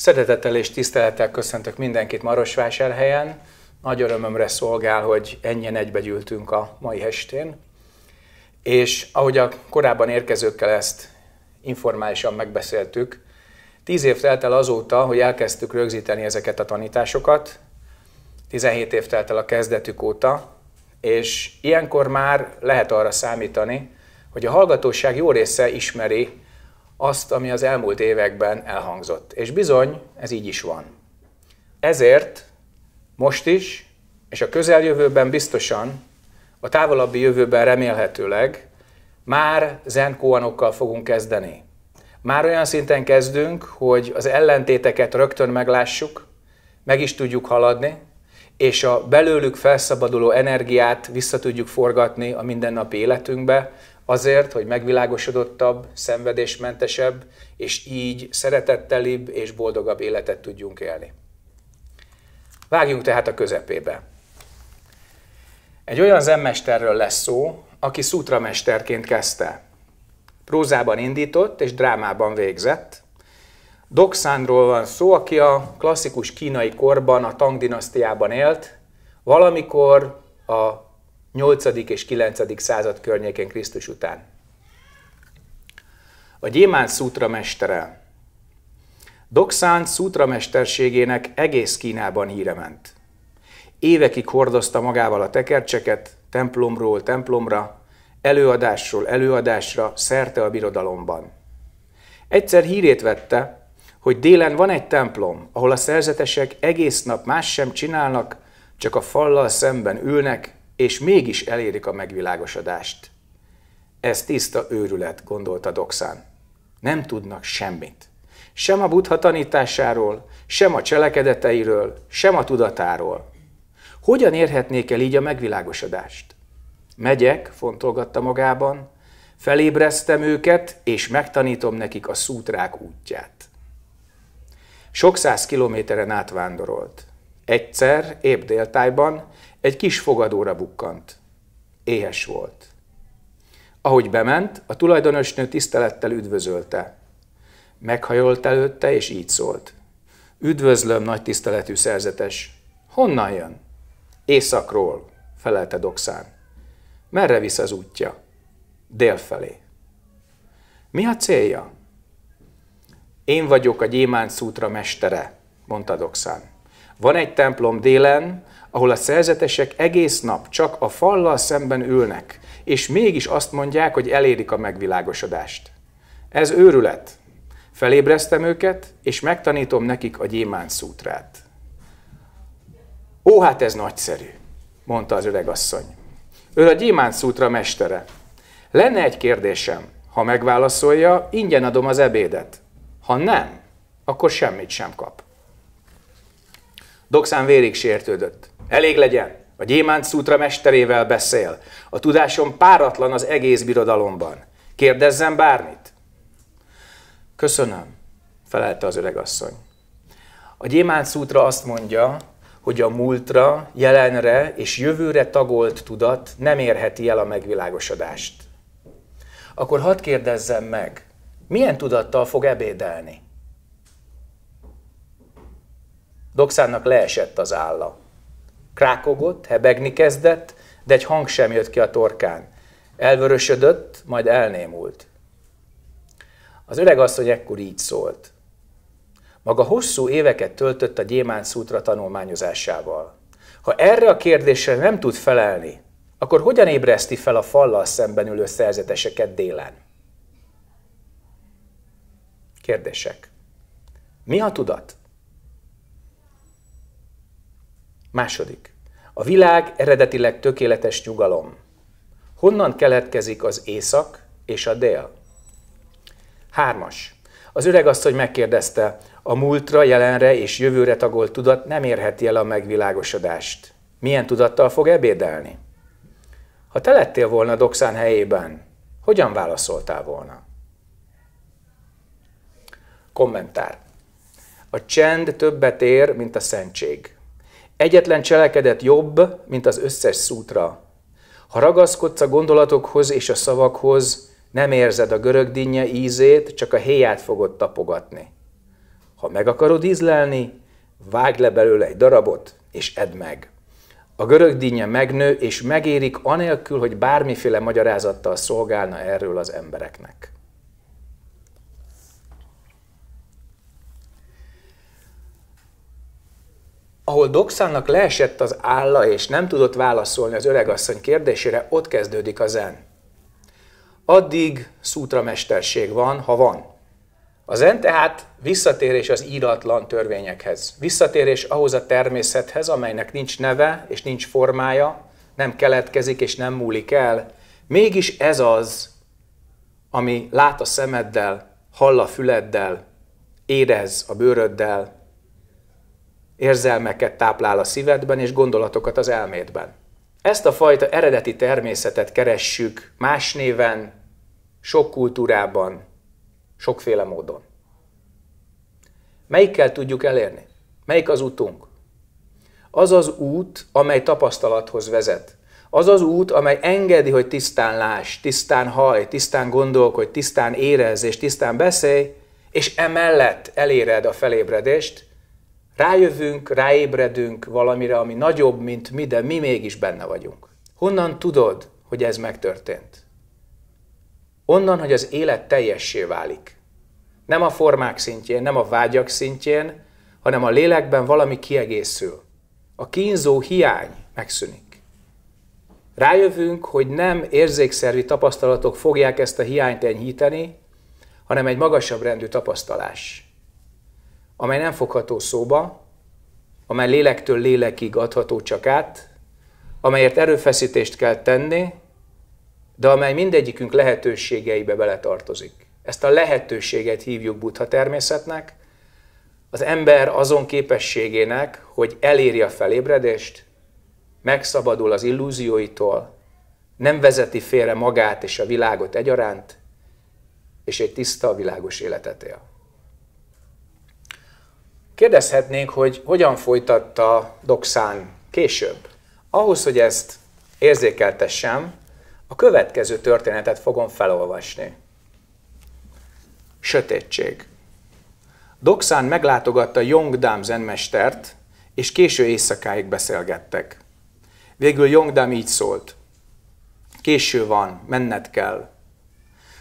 Szeretettel és tisztelettel köszöntök mindenkit Marosvásárhelyen. Nagy örömömre szolgál, hogy ennyien egybegyűltünk a mai estén. És ahogy a korábban érkezőkkel ezt informálisan megbeszéltük, tíz év telt el azóta, hogy elkezdtük rögzíteni ezeket a tanításokat, 17 év telt el a kezdetük óta, és ilyenkor már lehet arra számítani, hogy a hallgatóság jó része ismeri azt, ami az elmúlt években elhangzott. És bizony, ez így is van. Ezért most is, és a közeljövőben biztosan, a távolabbi jövőben remélhetőleg már zenkóanokkal fogunk kezdeni. Már olyan szinten kezdünk, hogy az ellentéteket rögtön meglássuk, meg is tudjuk haladni, és a belőlük felszabaduló energiát vissza tudjuk forgatni a mindennapi életünkbe, azért, hogy megvilágosodottabb, szenvedésmentesebb, és így szeretettelibb és boldogabb életet tudjunk élni. Vágjunk tehát a közepébe. Egy olyan zenmesterről lesz szó, aki szutramesterként kezdte. Prózában indított és drámában végzett. Doxánról van szó, aki a klasszikus kínai korban, a Tang dinasztiában élt, valamikor a 8. és 9. század környékén Krisztus után. A Gyémánt szútra mestere. Doxán szútra mesterségének egész Kínában híre ment. Évekig hordozta magával a tekercseket, templomról templomra, előadásról előadásra, szerte a birodalomban. Egyszer hírét vette, hogy délen van egy templom, ahol a szerzetesek egész nap más sem csinálnak, csak a fallal szemben ülnek, és mégis elérik a megvilágosodást. Ez tiszta őrület, gondolta Doxán. Nem tudnak semmit. Sem a buddha tanításáról, sem a cselekedeteiről, sem a tudatáról. Hogyan érhetnék el így a megvilágosodást? Megyek, fontolgatta magában, felébreztem őket, és megtanítom nekik a szútrák útját. Sok száz kilométeren átvándorolt. Egyszer, épp déltájban, egy kis fogadóra bukkant. Éhes volt. Ahogy bement, a tulajdonosnő tisztelettel üdvözölte. Meghajolt előtte, és így szólt. Üdvözlöm, nagy tiszteletű szerzetes. Honnan jön? Északról, felelte Doxán. Merre visz az útja? Délfelé. Mi a célja? Én vagyok a Gyémánt szútra mestere, mondta Doxán. Van egy templom délen, ahol a szerzetesek egész nap csak a fallal szemben ülnek, és mégis azt mondják, hogy elérik a megvilágosodást. Ez őrület. Felébreztem őket, és megtanítom nekik a gyémánt szútrát. Ó, hát ez nagyszerű, mondta az öregasszony. Ő a gyémánt szútra mestere. Lenne egy kérdésem. Ha megválaszolja, ingyen adom az ebédet. Ha nem, akkor semmit sem kap. Doxán vérig sértődött. Elég legyen, a gyémánt szútra mesterével beszél. A tudásom páratlan az egész birodalomban. Kérdezzen bármit? Köszönöm, felelte az öregasszony. A gyémánt szútra azt mondja, hogy a múltra, jelenre és jövőre tagolt tudat nem érheti el a megvilágosodást. Akkor hadd kérdezzem meg, milyen tudattal fog ebédelni? Doxánnak leesett az álla. Krákogott, hebegni kezdett, de egy hang sem jött ki a torkán. Elvörösödött, majd elnémult. Az öreg asszony ekkor így szólt. Maga hosszú éveket töltött a Gyémán szútra tanulmányozásával. Ha erre a kérdésre nem tud felelni, akkor hogyan ébreszti fel a fallal szemben ülő szerzeteseket délen? Kérdések. Mi a tudat? Második. A világ eredetileg tökéletes nyugalom. Honnan keletkezik az észak és a dél? Hármas. Az öreg asszony megkérdezte, a múltra, jelenre és jövőre tagolt tudat nem érheti el a megvilágosodást. Milyen tudattal fog ebédelni? Ha te lettél volna Doxán helyében, hogyan válaszoltál volna? Kommentár. A csend többet ér, mint a szentség. Egyetlen cselekedet jobb, mint az összes szútra. Ha ragaszkodsz a gondolatokhoz és a szavakhoz, nem érzed a görög dinnye ízét, csak a héját fogod tapogatni. Ha meg akarod ízlelni, vágj le belőle egy darabot, és edd meg. A görög dinnye megnő, és megérik anélkül, hogy bármiféle magyarázattal szolgálna erről az embereknek. Ahol Doxánnak leesett az álla, és nem tudott válaszolni az öregasszony kérdésére, ott kezdődik a zen. Addig szútramesterség van, ha van. A zen tehát visszatérés az íratlan törvényekhez. Visszatérés ahhoz a természethez, amelynek nincs neve és nincs formája, nem keletkezik és nem múlik el. Mégis ez az, ami lát a szemeddel, hall a füleddel, érez a bőröddel, érzelmeket táplál a szívedben és gondolatokat az elmédben. Ezt a fajta eredeti természetet keressük más néven, sok kultúrában, sokféle módon. Melyikkel tudjuk elérni? Melyik az útunk? Az az út, amely tapasztalathoz vezet. Az az út, amely engedi, hogy tisztán láss, tisztán haj, tisztán gondolkodj, tisztán érez és tisztán beszélj, és emellett eléred a felébredést, rájövünk, ráébredünk valamire, ami nagyobb, mint mi, de mi mégis benne vagyunk. Honnan tudod, hogy ez megtörtént? Onnan, hogy az élet teljessé válik. Nem a formák szintjén, nem a vágyak szintjén, hanem a lélekben valami kiegészül. A kínzó hiány megszűnik. Rájövünk, hogy nem érzékszervi tapasztalatok fogják ezt a hiányt enyhíteni, hanem egy magasabb rendű tapasztalás, amely nem fogható szóba, amely lélektől lélekig adható csak át, amelyért erőfeszítést kell tenni, de amely mindegyikünk lehetőségeibe beletartozik. Ezt a lehetőséget hívjuk buddha természetnek, az ember azon képességének, hogy eléri a felébredést, megszabadul az illúzióitól, nem vezeti félre magát és a világot egyaránt, és egy tiszta, világos életet él. Kérdezhetnénk, hogy hogyan folytatta Doxán később. Ahhoz, hogy ezt érzékeltessem, a következő történetet fogom felolvasni. Sötétség. Doxán meglátogatta Yongdam zenmestert, és késő éjszakáig beszélgettek. Végül Yongdam így szólt. Késő van, menned kell.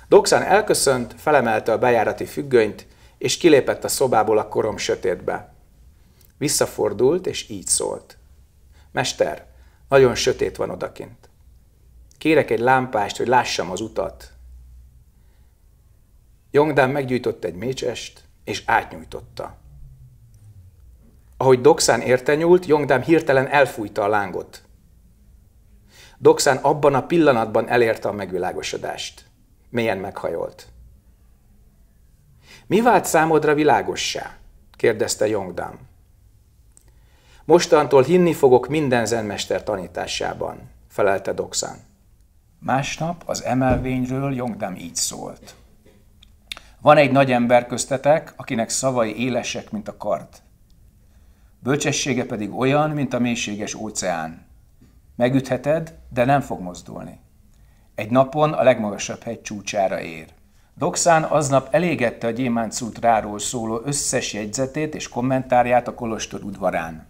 Doxán elköszönt, felemelte a bejárati függönyt, és kilépett a szobából a korom sötétbe. Visszafordult, és így szólt. Mester, nagyon sötét van odakint. Kérek egy lámpást, hogy lássam az utat. Jongdán meggyújtott egy mécsest, és átnyújtotta. Ahogy Doxán érte nyúlt, Jongdám hirtelen elfújta a lángot. Doxán abban a pillanatban elérte a megvilágosodást. Mélyen meghajolt. Mi vált számodra világossá? kérdezte Jongdám. Mostantól hinni fogok minden zenmester tanításában, felelte Doxán. Másnap az emelvényről Jongdám így szólt. Van egy nagy ember köztetek, akinek szavai élesek, mint a kard. Bölcsessége pedig olyan, mint a mélységes óceán. Megütheted, de nem fog mozdulni. Egy napon a legmagasabb hegy csúcsára ér. Doxán aznap elégette a Gyémánt ráról szóló összes jegyzetét és kommentárját a kolostor udvarán.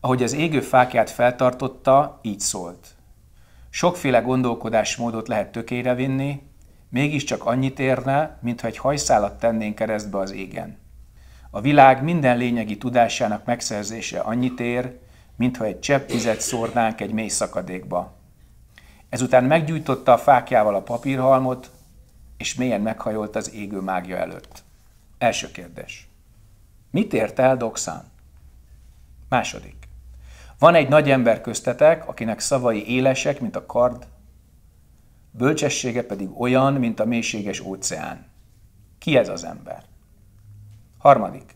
Ahogy az égő fákját feltartotta, így szólt. Sokféle gondolkodásmódot lehet tökére vinni, mégiscsak annyit érne, mintha egy hajszálat tennénk keresztbe az égen. A világ minden lényegi tudásának megszerzése annyit ér, mintha egy csepp vizet szórnánk egy mély szakadékba. Ezután meggyújtotta a fákjával a papírhalmot, és mélyen meghajolt az égő mágia előtt. Első kérdés. Mit ért el Doxán? Második. Van egy nagy ember köztetek, akinek szavai élesek, mint a kard, bölcsessége pedig olyan, mint a mélységes óceán. Ki ez az ember? Harmadik.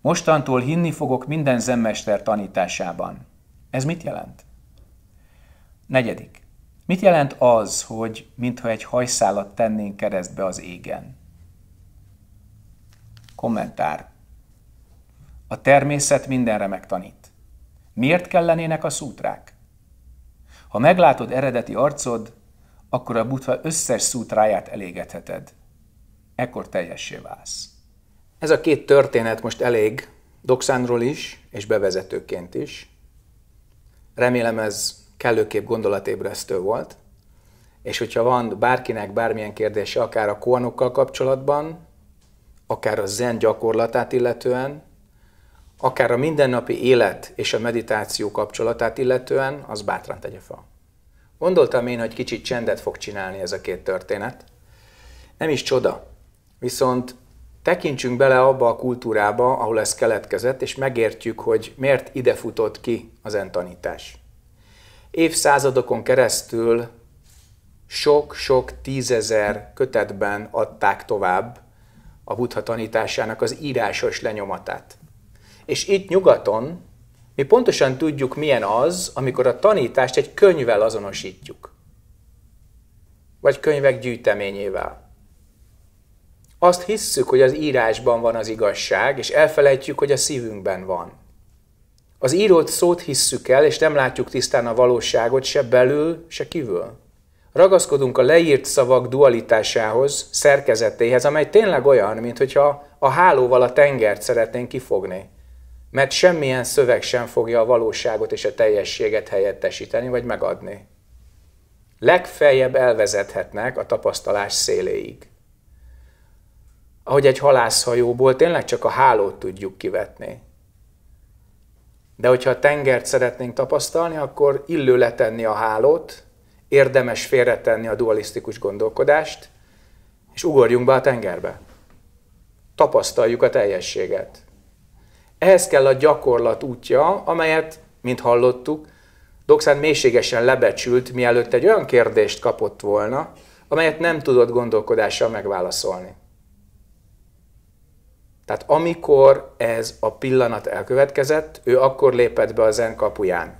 Mostantól hinni fogok minden zenmester tanításában. Ez mit jelent? Negyedik. Mit jelent az, hogy mintha egy hajszálat tennénk keresztbe az égen? Kommentár. A természet mindenre megtanít. Miért kellenének a szútrák? Ha meglátod eredeti arcod, akkor a butha összes szútráját elégetheted. Ekkor teljessé válsz. Ez a két történet most elég Doxánról is, és bevezetőként is. Remélem ez kellőképp gondolatébresztő volt, és hogyha van bárkinek bármilyen kérdése, akár a koanokkal kapcsolatban, akár a zen gyakorlatát illetően, akár a mindennapi élet és a meditáció kapcsolatát illetően, az bátran tegye fel. Gondoltam én, hogy kicsit csendet fog csinálni ez a két történet. Nem is csoda. Viszont tekintsünk bele abba a kultúrába, ahol ez keletkezett, és megértjük, hogy miért ide futott ki az entanítás. Évszázadokon keresztül sok-sok tízezer kötetben adták tovább a buddha tanításának az írásos lenyomatát. És itt nyugaton mi pontosan tudjuk, milyen az, amikor a tanítást egy könyvvel azonosítjuk. Vagy könyvek gyűjteményével. Azt hisszük, hogy az írásban van az igazság, és elfelejtjük, hogy a szívünkben van. Az írott szót hisszük el, és nem látjuk tisztán a valóságot se belül, se kívül. Ragaszkodunk a leírt szavak dualitásához, szerkezetéhez, amely tényleg olyan, mint hogyha a hálóval a tengert szeretnénk kifogni. Mert semmilyen szöveg sem fogja a valóságot és a teljességet helyettesíteni vagy megadni. Legfeljebb elvezethetnek a tapasztalás széléig. Ahogy egy halászhajóból tényleg csak a hálót tudjuk kivetni. De hogyha a tengert szeretnénk tapasztalni, akkor illő letenni a hálót, érdemes félretenni a dualisztikus gondolkodást, és ugorjunk be a tengerbe. Tapasztaljuk a teljességet. Ehhez kell a gyakorlat útja, amelyet, mint hallottuk, Doxán mélységesen lebecsült, mielőtt egy olyan kérdést kapott volna, amelyet nem tudott gondolkodással megválaszolni. Tehát amikor ez a pillanat elkövetkezett, ő akkor lépett be a zen kapuján.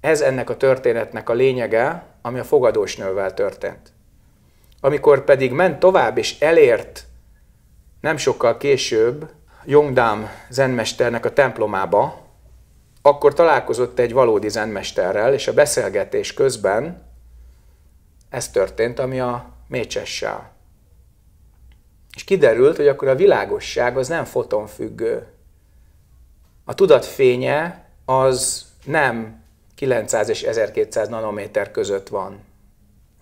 Ez ennek a történetnek a lényege, ami a fogadós nővel történt. Amikor pedig ment tovább és elért nem sokkal később Jongdám zenmesternek a templomába, akkor találkozott egy valódi zenmesterrel, és a beszélgetés közben ez történt, ami a mécsessel. És kiderült, hogy akkor a világosság az nem fotonfüggő. A tudat fénye az nem 900 és 1200 nanométer között van,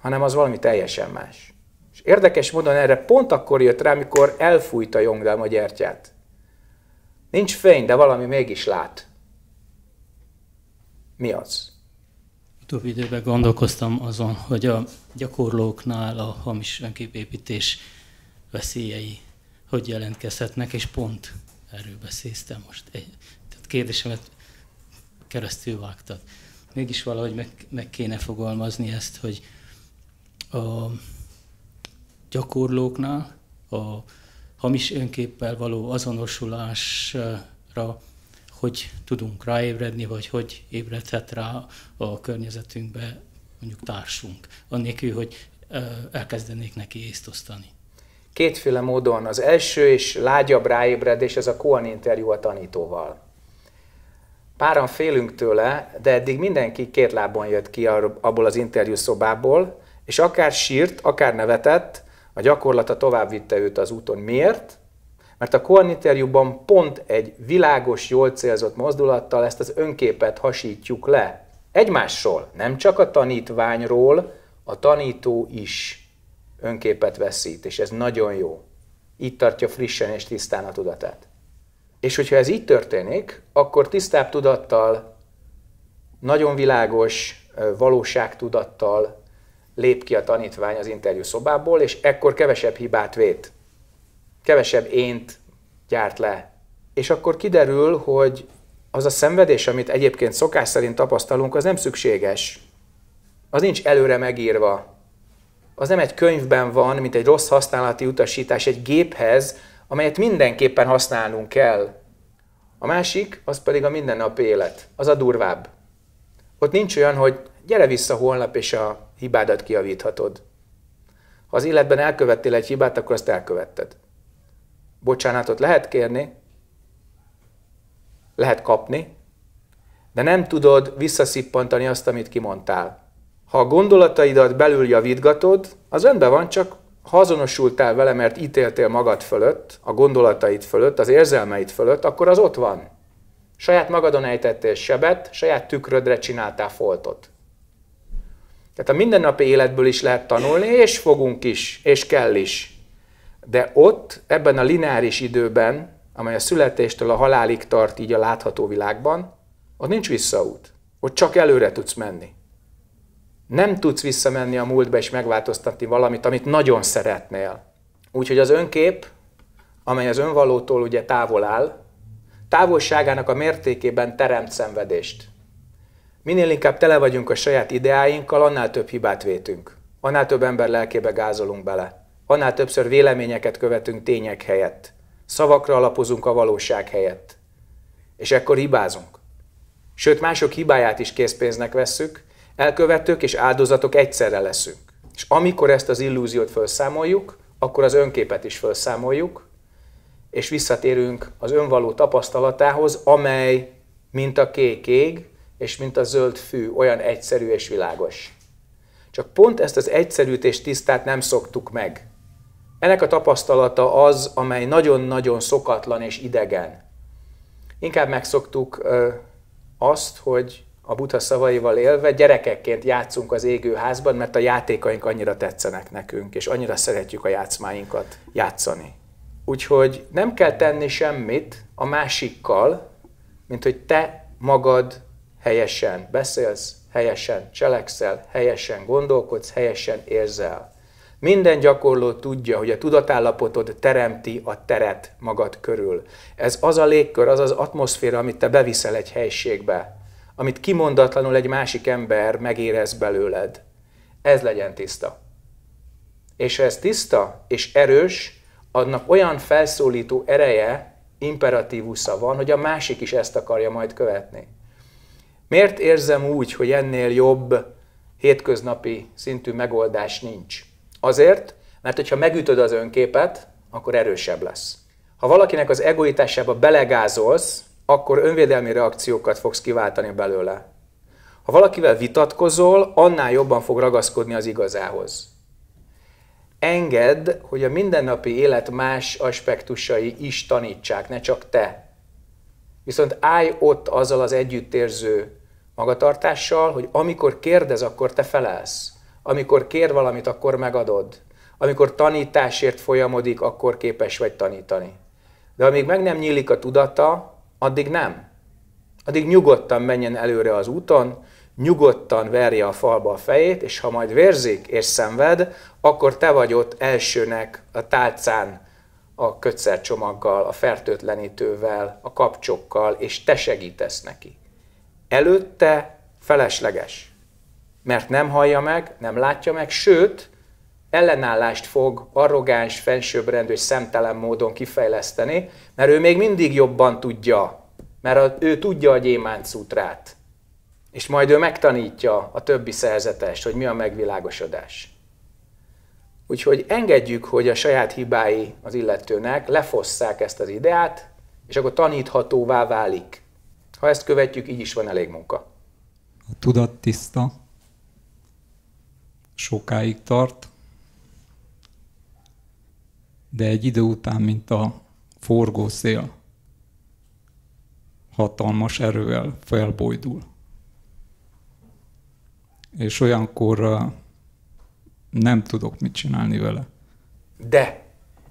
hanem az valami teljesen más. És érdekes módon erre pont akkor jött rá, amikor elfújta Jongdám a gyertyát. Nincs fény, de valami mégis lát. Mi az? Utóbbi időben gondolkoztam azon, hogy a gyakorlóknál a hamis önképépítés veszélyei hogy jelentkezhetnek, és pont erről beszéltem most. Egy, tehát kérdésemet keresztül vágtad. Mégis valahogy meg, meg kéne fogalmazni ezt, hogy a gyakorlóknál a hamis önképpel való azonosulásra hogy tudunk ráébredni, vagy hogy ébredhet rá a környezetünkbe mondjuk társunk, annélkül, hogy elkezdenék neki észt osztani. Kétféle módon. Az első és lágyabb ráébredés, ez a Koan interjú a tanítóval. Páran félünk tőle, de eddig mindenki két lábon jött ki abból az interjú szobából, és akár sírt, akár nevetett, a gyakorlata tovább vitte őt az úton. Miért? Mert a Koan interjúban pont egy világos, jól célzott mozdulattal ezt az önképet hasítjuk le. Egymásról, nem csak a tanítványról, a tanító is önképet veszít, és ez nagyon jó. Így tartja frissen és tisztán a tudatát. És hogyha ez így történik, akkor tisztább tudattal, nagyon világos valóságtudattal lép ki a tanítvány az interjú szobából, és ekkor kevesebb hibát vét. Kevesebb ént gyárt le. És akkor kiderül, hogy az a szenvedés, amit egyébként szokás szerint tapasztalunk, az nem szükséges. Az nincs előre megírva az nem egy könyvben van, mint egy rossz használati utasítás egy géphez, amelyet mindenképpen használnunk kell. A másik, az pedig a mindennapi élet, az a durvább. Ott nincs olyan, hogy gyere vissza holnap, és a hibádat kiavíthatod. Ha az életben elkövettél egy hibát, akkor azt elkövetted. Bocsánatot lehet kérni, lehet kapni, de nem tudod visszaszippantani azt, amit kimondtál. Ha a gondolataidat belül javítgatod, az rendben van, csak ha azonosultál vele, mert ítéltél magad fölött, a gondolataid fölött, az érzelmeid fölött, akkor az ott van. Saját magadon ejtettél sebet, saját tükrödre csináltál foltot. Tehát a mindennapi életből is lehet tanulni, és fogunk is, és kell is. De ott, ebben a lineáris időben, amely a születéstől a halálig tart így a látható világban, ott nincs visszaút. Ott csak előre tudsz menni. Nem tudsz visszamenni a múltba és megváltoztatni valamit, amit nagyon szeretnél. Úgyhogy az önkép, amely az önvalótól ugye távol áll, távolságának a mértékében teremt szenvedést. Minél inkább tele vagyunk a saját ideáinkkal, annál több hibát vétünk. Annál több ember lelkébe gázolunk bele. Annál többször véleményeket követünk tények helyett. Szavakra alapozunk a valóság helyett. És ekkor hibázunk. Sőt, mások hibáját is készpénznek vesszük, elkövetők és áldozatok egyszerre leszünk. És amikor ezt az illúziót felszámoljuk, akkor az önképet is felszámoljuk, és visszatérünk az önvaló tapasztalatához, amely mint a kék ég, és mint a zöld fű, olyan egyszerű és világos. Csak pont ezt az egyszerűt és tisztát nem szoktuk meg. Ennek a tapasztalata az, amely nagyon-nagyon szokatlan és idegen. Inkább megszoktuk azt, hogy a Buddha szavaival élve gyerekekként játszunk az égő házban, mert a játékaink annyira tetszenek nekünk, és annyira szeretjük a játszmáinkat játszani. Úgyhogy nem kell tenni semmit a másikkal, mint hogy te magad helyesen beszélsz, helyesen cselekszel, helyesen gondolkodsz, helyesen érzel. Minden gyakorló tudja, hogy a tudatállapotod teremti a teret magad körül. Ez az a légkör, az az atmoszféra, amit te beviszel egy helységbe, amit kimondatlanul egy másik ember megérez belőled. Ez legyen tiszta. És ha ez tiszta és erős, annak olyan felszólító ereje, imperatívusza van, hogy a másik is ezt akarja majd követni. Miért érzem úgy, hogy ennél jobb hétköznapi szintű megoldás nincs? Azért, mert hogyha megütöd az önképet, akkor erősebb lesz. Ha valakinek az egoitásába belegázolsz, akkor önvédelmi reakciókat fogsz kiváltani belőle. Ha valakivel vitatkozol, annál jobban fog ragaszkodni az igazához. Engedd, hogy a mindennapi élet más aspektusai is tanítsák, ne csak te. Viszont állj ott azzal az együttérző magatartással, hogy amikor kérdez, akkor te felelsz. Amikor kér valamit, akkor megadod. Amikor tanításért folyamodik, akkor képes vagy tanítani. De amíg meg nem nyílik a tudata, addig nem. Addig nyugodtan menjen előre az úton, nyugodtan verje a falba a fejét, és ha majd vérzik és szenved, akkor te vagy ott elsőnek a tálcán a kötszercsomaggal, a fertőtlenítővel, a kapcsokkal, és te segítesz neki. Előtte felesleges, mert nem hallja meg, nem látja meg, sőt, ellenállást fog arrogáns, fensőbbrendű és szemtelen módon kifejleszteni, mert ő még mindig jobban tudja, mert ő tudja a gyémánt szutrát. És majd ő megtanítja a többi szerzetest, hogy mi a megvilágosodás. Úgyhogy engedjük, hogy a saját hibái az illetőnek lefosszák ezt az ideát, és akkor taníthatóvá válik. Ha ezt követjük, így is van elég munka. A tudat tiszta, sokáig tart, de egy idő után, mint a forgószél, hatalmas erővel felbojdul. És olyankor nem tudok mit csinálni vele. De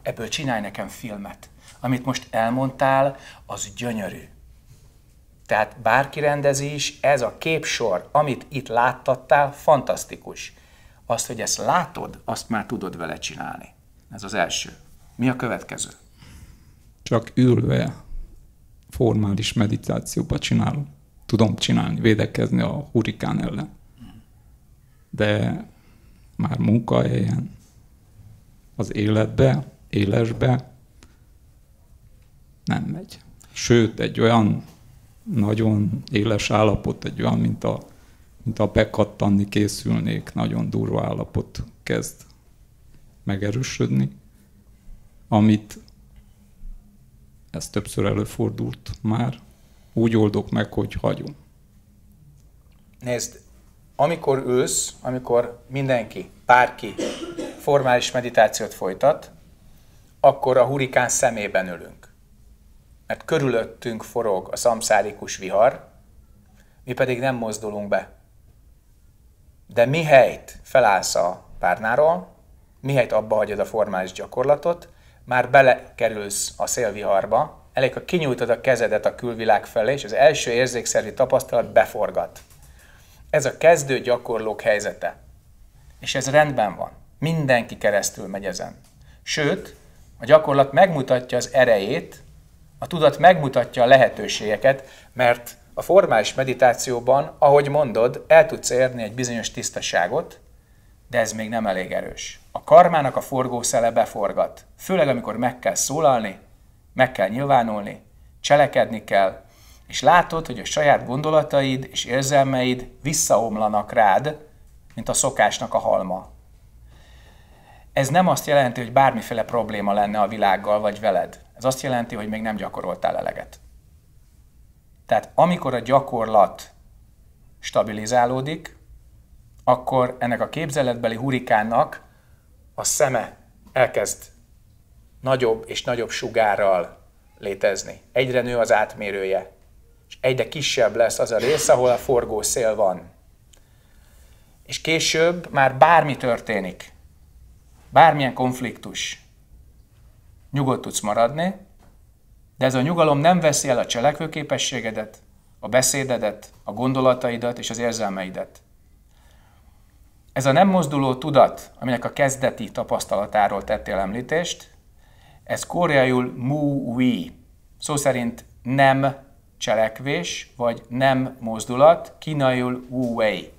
ebből csinálj nekem filmet. Amit most elmondtál, az gyönyörű. Tehát bárki rendezi is, ez a képsor, amit itt láttattál, fantasztikus. Azt, hogy ezt látod, azt már tudod vele csinálni. Ez az első. Mi a következő? Csak ülve formális meditációba csinálom. Tudom csinálni, védekezni a hurikán ellen. De már munkahelyen, az életbe, élesbe nem megy. Sőt, egy olyan nagyon éles állapot, egy olyan, mint a, mint a bekattanni készülnék, nagyon durva állapot kezd megerősödni, amit ez többször előfordult már, úgy oldok meg, hogy hagyom. Nézd, amikor ülsz, amikor mindenki, bárki formális meditációt folytat, akkor a hurikán szemében ülünk. Mert körülöttünk forog a szamszárikus vihar, mi pedig nem mozdulunk be. De mihelyt felállsz a párnáról, mihelyt abba hagyod a formális gyakorlatot, már belekerülsz a szélviharba, elég, ha kinyújtod a kezedet a külvilág felé, és az első érzékszervi tapasztalat beforgat. Ez a kezdő gyakorlók helyzete. És ez rendben van. Mindenki keresztül megy ezen. Sőt, a gyakorlat megmutatja az erejét, a tudat megmutatja a lehetőségeket, mert a formális meditációban, ahogy mondod, el tudsz érni egy bizonyos tisztaságot, de ez még nem elég erős. A karmának a forgószele beforgat, főleg amikor meg kell szólalni, meg kell nyilvánulni, cselekedni kell, és látod, hogy a saját gondolataid és érzelmeid visszaomlanak rád, mint a szokásnak a halma. Ez nem azt jelenti, hogy bármiféle probléma lenne a világgal vagy veled. Ez azt jelenti, hogy még nem gyakoroltál eleget. Tehát amikor a gyakorlat stabilizálódik, akkor ennek a képzeletbeli hurikánnak a szeme elkezd nagyobb és nagyobb sugárral létezni. Egyre nő az átmérője, és egyre kisebb lesz az a rész, ahol a forgó szél van. És később már bármi történik, bármilyen konfliktus, nyugodt tudsz maradni, de ez a nyugalom nem veszi el a cselekvőképességedet, a beszédedet, a gondolataidat és az érzelmeidet. Ez a nem mozduló tudat, aminek a kezdeti tapasztalatáról tettél említést, ez koreaiul mu-wi, szó szerint nem cselekvés, vagy nem mozdulat, kínaiul wu-wei.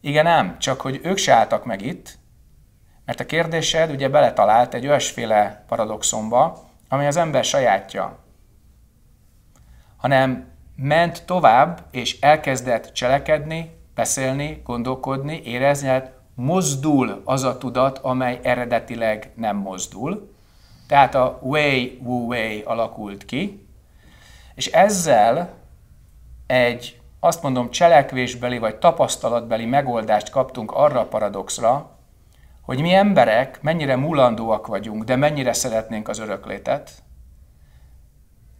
Igen ám, csak hogy ők se álltak meg itt, mert a kérdésed ugye beletalált egy olyasféle paradoxomba, ami az ember sajátja, hanem ment tovább, és elkezdett cselekedni, beszélni, gondolkodni, érezni, hát mozdul az a tudat, amely eredetileg nem mozdul. Tehát a way, wu way alakult ki, és ezzel egy, azt mondom, cselekvésbeli vagy tapasztalatbeli megoldást kaptunk arra a paradoxra, hogy mi emberek mennyire mulandóak vagyunk, de mennyire szeretnénk az öröklétet,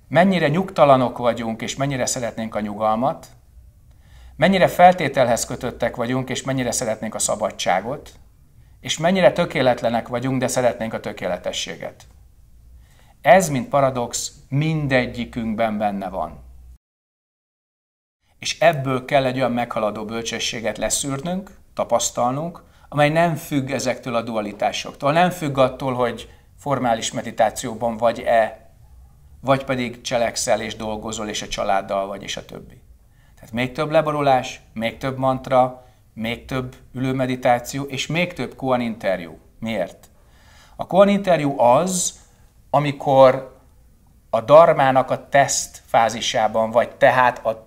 mennyire nyugtalanok vagyunk, és mennyire szeretnénk a nyugalmat, mennyire feltételhez kötöttek vagyunk, és mennyire szeretnénk a szabadságot, és mennyire tökéletlenek vagyunk, de szeretnénk a tökéletességet. Ez, mint paradox, mindegyikünkben benne van. És ebből kell egy olyan meghaladó bölcsességet leszűrnünk, tapasztalnunk, amely nem függ ezektől a dualitásoktól, nem függ attól, hogy formális meditációban vagy-e, vagy pedig cselekszel és dolgozol, és a családdal vagy, és a többi. Tehát még több leborulás, még több mantra, még több ülőmeditáció, és még több koan interjú. Miért? A koan interjú az, amikor a darmának a teszt fázisában, vagy tehát a,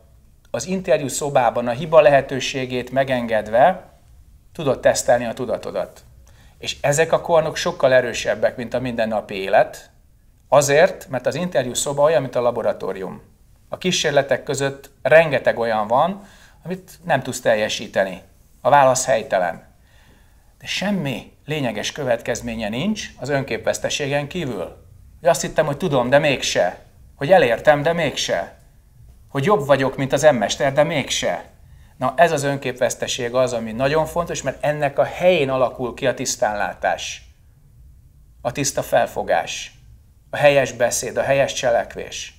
az interjú szobában a hiba lehetőségét megengedve, tudod tesztelni a tudatodat. És ezek a kornok sokkal erősebbek, mint a mindennapi élet, azért, mert az interjú szoba olyan, mint a laboratórium. A kísérletek között rengeteg olyan van, amit nem tudsz teljesíteni. A válasz helytelen. De semmi lényeges következménye nincs az önképveszteségen kívül. Hogy azt hittem, hogy tudom, de mégse. Hogy elértem, de mégse. Hogy jobb vagyok, mint az emmester, de mégse. Na ez az önképveszteség az, ami nagyon fontos, mert ennek a helyén alakul ki a tisztánlátás, a tiszta felfogás, a helyes beszéd, a helyes cselekvés.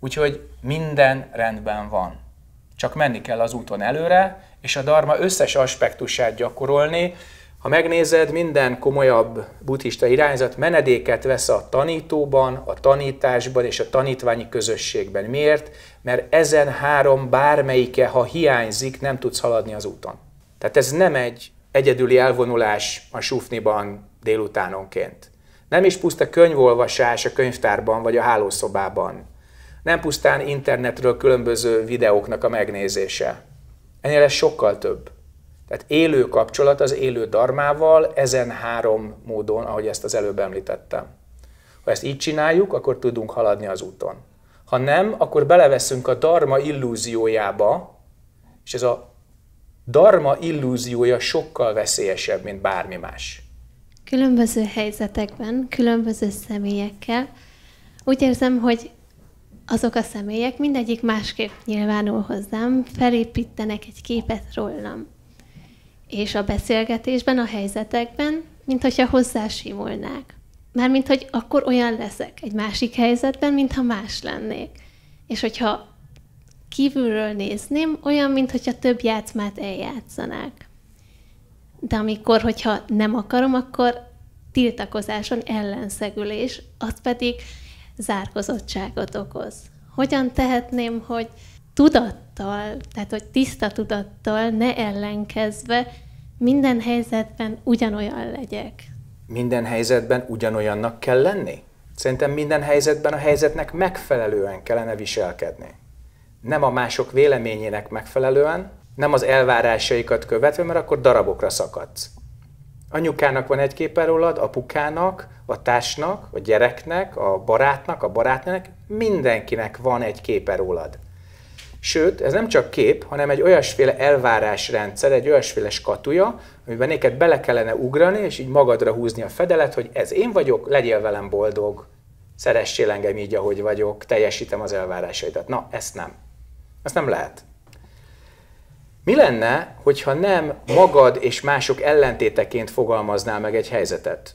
Úgyhogy minden rendben van. Csak menni kell az úton előre, és a dharma összes aspektusát gyakorolni, ha megnézed, minden komolyabb buddhista irányzat menedéket vesz a tanítóban, a tanításban és a tanítványi közösségben. Miért? Mert ezen három bármelyike, ha hiányzik, nem tudsz haladni az úton. Tehát ez nem egy egyedüli elvonulás a sufniban délutánonként. Nem is puszta könyvolvasás a könyvtárban vagy a hálószobában. Nem pusztán internetről különböző videóknak a megnézése. Ennél ez sokkal több. Tehát élő kapcsolat az élő darmával ezen három módon, ahogy ezt az előbb említettem. Ha ezt így csináljuk, akkor tudunk haladni az úton. Ha nem, akkor beleveszünk a darma illúziójába, és ez a Dharma illúziója sokkal veszélyesebb, mint bármi más. Különböző helyzetekben, különböző személyekkel úgy érzem, hogy azok a személyek mindegyik másképp nyilvánul hozzám, felépítenek egy képet rólam. És a beszélgetésben, a helyzetekben, mint hogyha hozzásimulnák. Mármint, hogy akkor olyan leszek egy másik helyzetben, mintha más lennék. És hogyha kívülről nézném, olyan, mintha több játszmát eljátszanák. De amikor, hogyha nem akarom, akkor tiltakozáson ellenszegülés, az pedig zárkozottságot okoz. Hogyan tehetném, hogy tudattal, tehát hogy tiszta tudattal, ne ellenkezve, minden helyzetben ugyanolyan legyek. Minden helyzetben ugyanolyannak kell lenni? Szerintem minden helyzetben a helyzetnek megfelelően kellene viselkedni. Nem a mások véleményének megfelelően, nem az elvárásaikat követve, mert akkor darabokra szakadsz. Anyukának van egy képe rólad, apukának, a társnak, a gyereknek, a barátnak, a barátnőnek, mindenkinek van egy képe rólad. Sőt, ez nem csak kép, hanem egy olyasféle elvárásrendszer, egy olyasféle skatuja, amiben neked bele kellene ugrani, és így magadra húzni a fedelet, hogy ez én vagyok, legyél velem boldog, szeressél engem így, ahogy vagyok, teljesítem az elvárásaidat. Na, ezt nem. Ezt nem lehet. Mi lenne, hogyha nem magad és mások ellentéteként fogalmaznál meg egy helyzetet?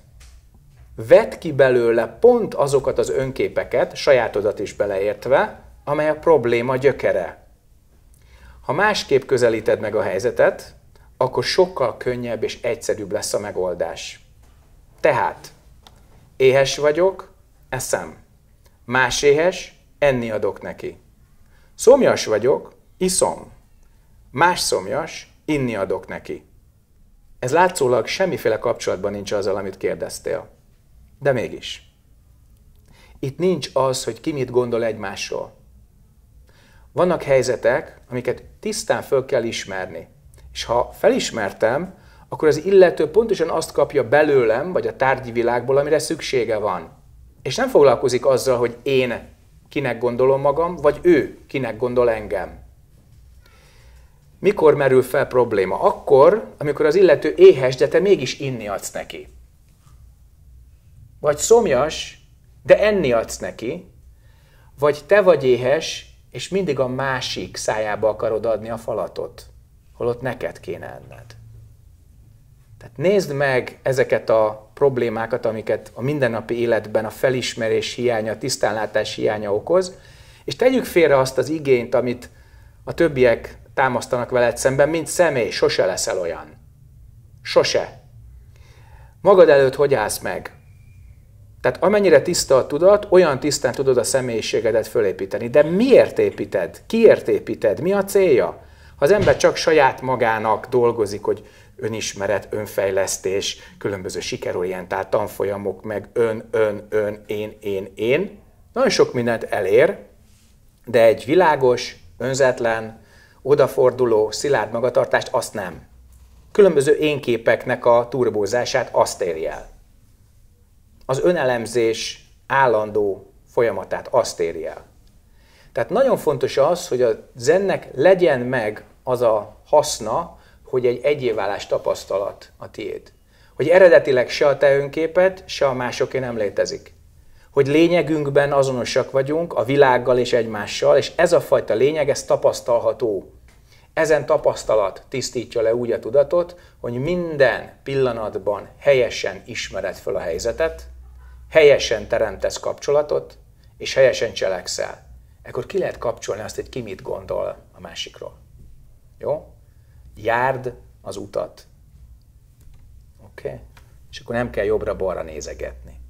Vedd ki belőle pont azokat az önképeket, sajátodat is beleértve, amely a probléma gyökere. Ha másképp közelíted meg a helyzetet, akkor sokkal könnyebb és egyszerűbb lesz a megoldás. Tehát, éhes vagyok, eszem. Más éhes, enni adok neki. Szomjas vagyok, iszom. Más szomjas, inni adok neki. Ez látszólag semmiféle kapcsolatban nincs azzal, amit kérdeztél. De mégis. Itt nincs az, hogy ki mit gondol egymásról. Vannak helyzetek, amiket tisztán föl kell ismerni. És ha felismertem, akkor az illető pontosan azt kapja belőlem, vagy a tárgyi világból, amire szüksége van. És nem foglalkozik azzal, hogy én kinek gondolom magam, vagy ő kinek gondol engem. Mikor merül fel probléma? Akkor, amikor az illető éhes, de te mégis inni adsz neki. Vagy szomjas, de enni adsz neki. Vagy te vagy éhes, és mindig a másik szájába akarod adni a falatot, holott neked kéne enned. Tehát nézd meg ezeket a problémákat, amiket a mindennapi életben a felismerés hiánya, a tisztánlátás hiánya okoz, és tegyük félre azt az igényt, amit a többiek támasztanak veled szemben, mint személy, sose leszel olyan. Sose. Magad előtt hogy állsz meg? Tehát amennyire tiszta a tudat, olyan tisztán tudod a személyiségedet fölépíteni. De miért építed? Kiért építed? Mi a célja? Ha az ember csak saját magának dolgozik, hogy önismeret, önfejlesztés, különböző sikerorientált tanfolyamok, meg ön, ön, ön, én, én, én, nagyon sok mindent elér, de egy világos, önzetlen, odaforduló, szilárd magatartást azt nem. Különböző énképeknek a turbózását azt éri el. Az önelemzés állandó folyamatát azt éri el. Tehát nagyon fontos az, hogy a zennek legyen meg az a haszna, hogy egy egyéválás tapasztalat a tiéd. Hogy eredetileg se a te önképet, se a másoké nem létezik. Hogy lényegünkben azonosak vagyunk a világgal és egymással, és ez a fajta lényeg, ez tapasztalható. Ezen tapasztalat tisztítja le úgy a tudatot, hogy minden pillanatban helyesen ismered fel a helyzetet, helyesen teremtesz kapcsolatot, és helyesen cselekszel. Ekkor ki lehet kapcsolni azt, hogy ki mit gondol a másikról. Jó? Járd az utat. Oké? Okay? És akkor nem kell jobbra-balra nézegetni.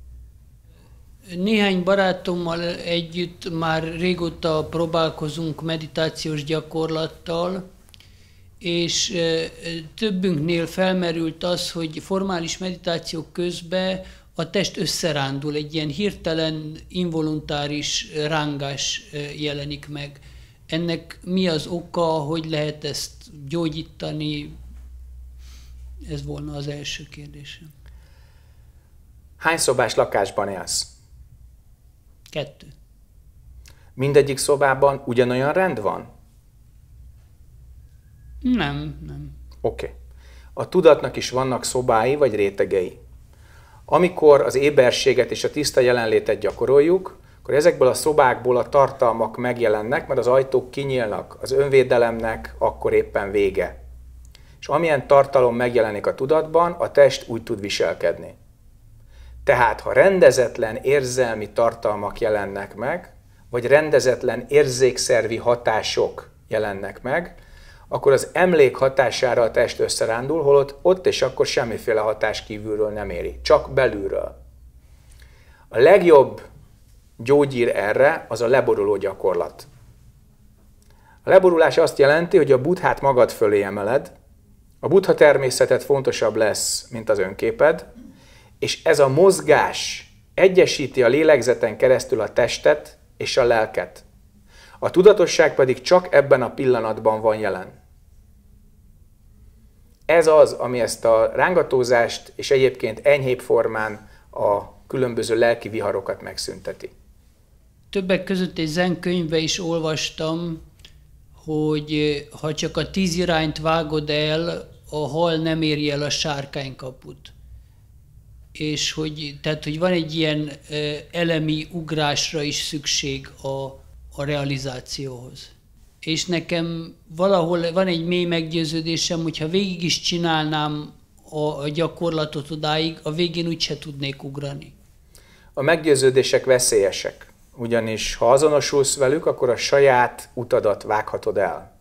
Néhány barátommal együtt már régóta próbálkozunk meditációs gyakorlattal, és többünknél felmerült az, hogy formális meditáció közben a test összerándul, egy ilyen hirtelen, involuntáris rángás jelenik meg. Ennek mi az oka, hogy lehet ezt gyógyítani? Ez volna az első kérdésem. Hány szobás lakásban élsz? Kettő. Mindegyik szobában ugyanolyan rend van? Nem, nem. Oké. Okay. A tudatnak is vannak szobái vagy rétegei. Amikor az éberséget és a tiszta jelenlétet gyakoroljuk, akkor ezekből a szobákból a tartalmak megjelennek, mert az ajtók kinyílnak, az önvédelemnek akkor éppen vége. És amilyen tartalom megjelenik a tudatban, a test úgy tud viselkedni. Tehát, ha rendezetlen érzelmi tartalmak jelennek meg, vagy rendezetlen érzékszervi hatások jelennek meg, akkor az emlék hatására a test összerándul, holott ott és akkor semmiféle hatás kívülről nem éri, csak belülről. A legjobb gyógyír erre az a leboruló gyakorlat. A leborulás azt jelenti, hogy a buthát magad fölé emeled, a butha természetet fontosabb lesz, mint az önképed, és ez a mozgás egyesíti a lélegzeten keresztül a testet és a lelket. A tudatosság pedig csak ebben a pillanatban van jelen. Ez az, ami ezt a rángatózást és egyébként enyhébb formán a különböző lelki viharokat megszünteti. Többek között egy zen könyvbe is olvastam, hogy ha csak a tíz irányt vágod el, a hal nem éri el a sárkánykaput. És hogy, tehát, hogy van egy ilyen elemi ugrásra is szükség a, a realizációhoz és nekem valahol van egy mély meggyőződésem, hogyha végig is csinálnám a gyakorlatot odáig, a végén úgyse tudnék ugrani. A meggyőződések veszélyesek, ugyanis ha azonosulsz velük, akkor a saját utadat vághatod el.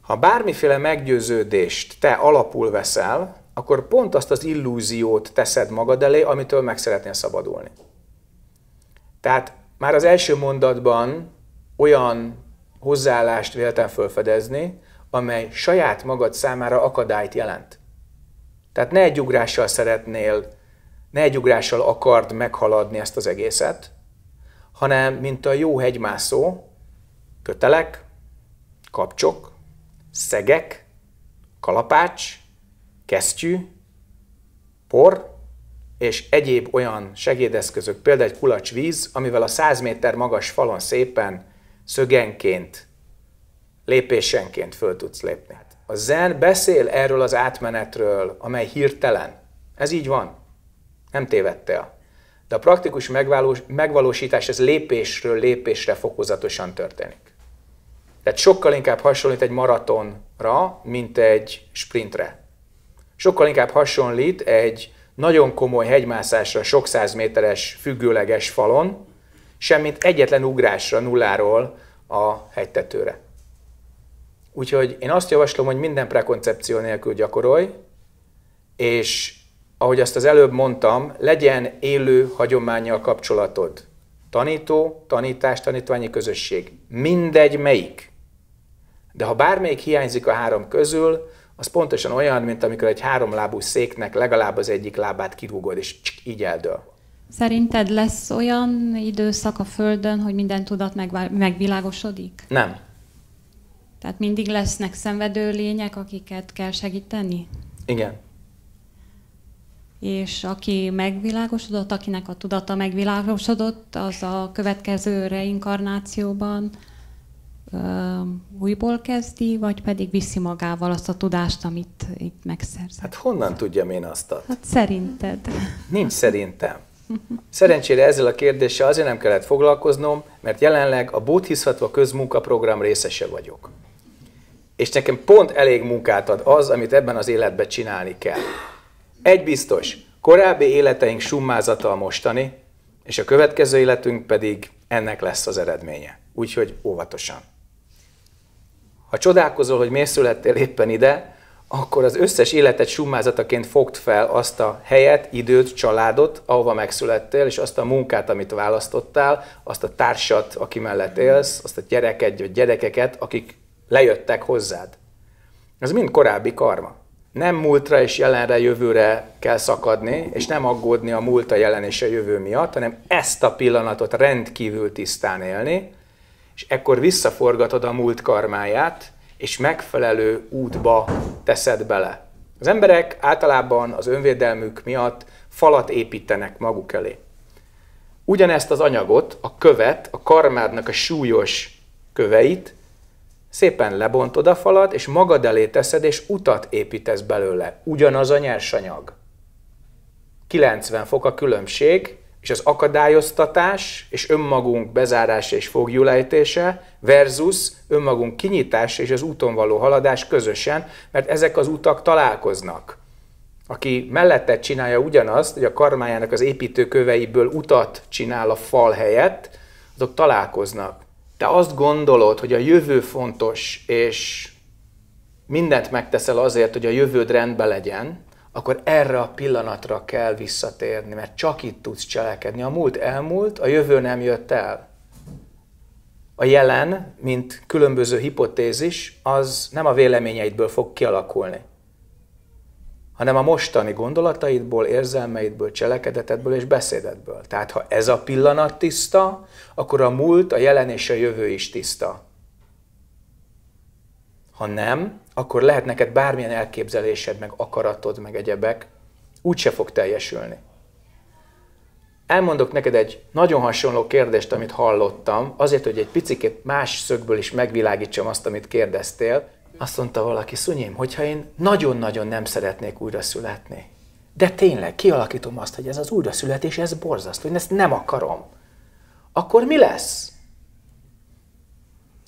Ha bármiféle meggyőződést te alapul veszel, akkor pont azt az illúziót teszed magad elé, amitől meg szeretnél szabadulni. Tehát már az első mondatban olyan hozzáállást véltem fölfedezni, amely saját magad számára akadályt jelent. Tehát ne egy ugrással szeretnél, ne egy ugrással akard meghaladni ezt az egészet, hanem mint a jó hegymászó, kötelek, kapcsok, szegek, kalapács, kesztyű, por és egyéb olyan segédeszközök, például egy kulacs víz, amivel a 100 méter magas falon szépen szögenként, lépésenként föl tudsz lépni. A zen beszél erről az átmenetről, amely hirtelen. Ez így van. Nem tévedtél. De a praktikus megvalós, megvalósítás ez lépésről lépésre fokozatosan történik. Tehát sokkal inkább hasonlít egy maratonra, mint egy sprintre. Sokkal inkább hasonlít egy nagyon komoly hegymászásra sok száz méteres függőleges falon, semmint egyetlen ugrásra nulláról a hegytetőre. Úgyhogy én azt javaslom, hogy minden prekoncepció nélkül gyakorolj, és ahogy azt az előbb mondtam, legyen élő hagyományjal kapcsolatod. Tanító, tanítás, tanítványi közösség. Mindegy melyik. De ha bármelyik hiányzik a három közül, az pontosan olyan, mint amikor egy háromlábú széknek legalább az egyik lábát kirúgod, és így eldől. Szerinted lesz olyan időszak a Földön, hogy minden tudat megvilágosodik? Nem. Tehát mindig lesznek szenvedő lények, akiket kell segíteni? Igen. És aki megvilágosodott, akinek a tudata megvilágosodott, az a következő reinkarnációban újból kezdi, vagy pedig viszi magával azt a tudást, amit itt megszerzett? Hát honnan tudjam én azt? Hát szerinted. Nincs szerintem. Szerencsére ezzel a kérdéssel azért nem kellett foglalkoznom, mert jelenleg a Bodhisattva közmunkaprogram részese vagyok. És nekem pont elég munkát ad az, amit ebben az életben csinálni kell. Egy biztos, korábbi életeink summázata a mostani, és a következő életünk pedig ennek lesz az eredménye. Úgyhogy óvatosan. Ha csodálkozol, hogy miért születtél éppen ide, akkor az összes életet summázataként fogd fel azt a helyet, időt, családot, ahova megszülettél, és azt a munkát, amit választottál, azt a társat, aki mellett élsz, azt a gyereket, vagy gyerekeket, akik lejöttek hozzád. Ez mind korábbi karma. Nem múltra és jelenre, jövőre kell szakadni, és nem aggódni a múlt, a jelen és a jövő miatt, hanem ezt a pillanatot rendkívül tisztán élni, és ekkor visszaforgatod a múlt karmáját, és megfelelő útba teszed bele. Az emberek általában az önvédelmük miatt falat építenek maguk elé. Ugyanezt az anyagot, a követ, a karmádnak a súlyos köveit szépen lebontod a falat, és magad elé teszed, és utat építesz belőle. Ugyanaz a nyersanyag. 90 fok a különbség, és az akadályoztatás és önmagunk bezárása és fogjulejtése versus önmagunk kinyitása és az úton való haladás közösen, mert ezek az utak találkoznak. Aki mellette csinálja ugyanazt, hogy a karmájának az építőköveiből utat csinál a fal helyett, azok találkoznak. Te azt gondolod, hogy a jövő fontos, és mindent megteszel azért, hogy a jövőd rendben legyen, akkor erre a pillanatra kell visszatérni, mert csak itt tudsz cselekedni. A múlt elmúlt, a jövő nem jött el. A jelen, mint különböző hipotézis, az nem a véleményeidből fog kialakulni, hanem a mostani gondolataidból, érzelmeidből, cselekedetedből és beszédedből. Tehát ha ez a pillanat tiszta, akkor a múlt, a jelen és a jövő is tiszta. Ha nem, akkor lehet neked bármilyen elképzelésed, meg akaratod, meg egyebek, úgyse fog teljesülni. Elmondok neked egy nagyon hasonló kérdést, amit hallottam, azért, hogy egy picit más szögből is megvilágítsam azt, amit kérdeztél. Azt mondta valaki, Szunyim, hogyha én nagyon-nagyon nem szeretnék újra születni, de tényleg kialakítom azt, hogy ez az újraszületés, ez borzasztó, én ezt nem akarom, akkor mi lesz?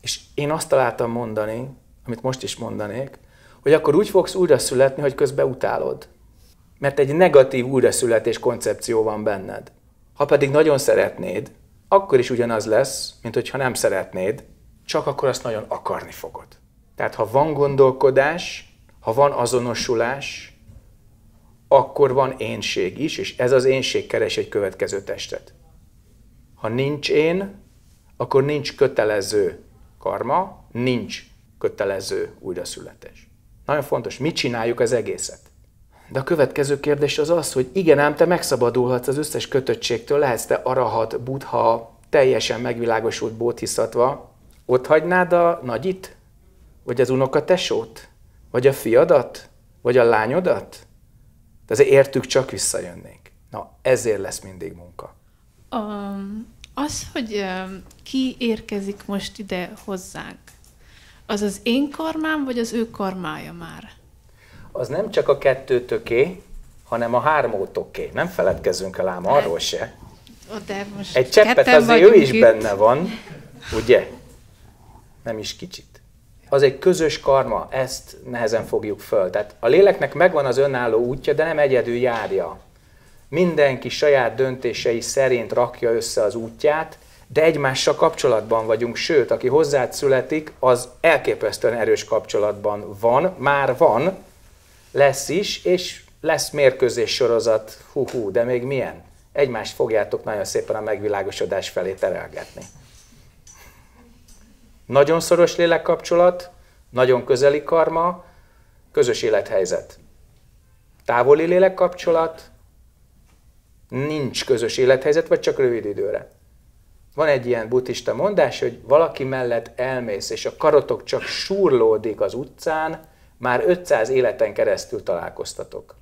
És én azt találtam mondani, amit most is mondanék, hogy akkor úgy fogsz újra születni, hogy közben utálod. Mert egy negatív újraszületés koncepció van benned. Ha pedig nagyon szeretnéd, akkor is ugyanaz lesz, mint hogyha nem szeretnéd, csak akkor azt nagyon akarni fogod. Tehát ha van gondolkodás, ha van azonosulás, akkor van énség is, és ez az énség keres egy következő testet. Ha nincs én, akkor nincs kötelező karma, nincs kötelező újraszületés. Nagyon fontos, mit csináljuk az egészet. De a következő kérdés az az, hogy igen ám, te megszabadulhatsz az összes kötöttségtől, lehetsz te arahat, buddha, teljesen megvilágosult bódhiszatva, ott hagynád a nagyit? Vagy az unokatesót? Vagy a fiadat? Vagy a lányodat? De azért értük, csak visszajönnénk. Na, ezért lesz mindig munka. Um, az, hogy um, ki érkezik most ide hozzánk, az az én karmám, vagy az ő karmája már? Az nem csak a kettőtöké, hanem a hármótoké. Nem feledkezzünk el ám arról se. De most Egy cseppet azért ő is itt. benne van, ugye? Nem is kicsit. Az egy közös karma, ezt nehezen fogjuk föl. Tehát a léleknek megvan az önálló útja, de nem egyedül járja. Mindenki saját döntései szerint rakja össze az útját, de egymással kapcsolatban vagyunk, sőt, aki hozzád születik, az elképesztően erős kapcsolatban van, már van, lesz is, és lesz mérkőzés sorozat, hú-hú, de még milyen? Egymást fogjátok nagyon szépen a megvilágosodás felé terelgetni. Nagyon szoros lélekkapcsolat, nagyon közeli karma, közös élethelyzet. Távoli lélekkapcsolat, nincs közös élethelyzet, vagy csak rövid időre. Van egy ilyen buddhista mondás, hogy valaki mellett elmész, és a karotok csak súrlódik az utcán, már 500 életen keresztül találkoztatok.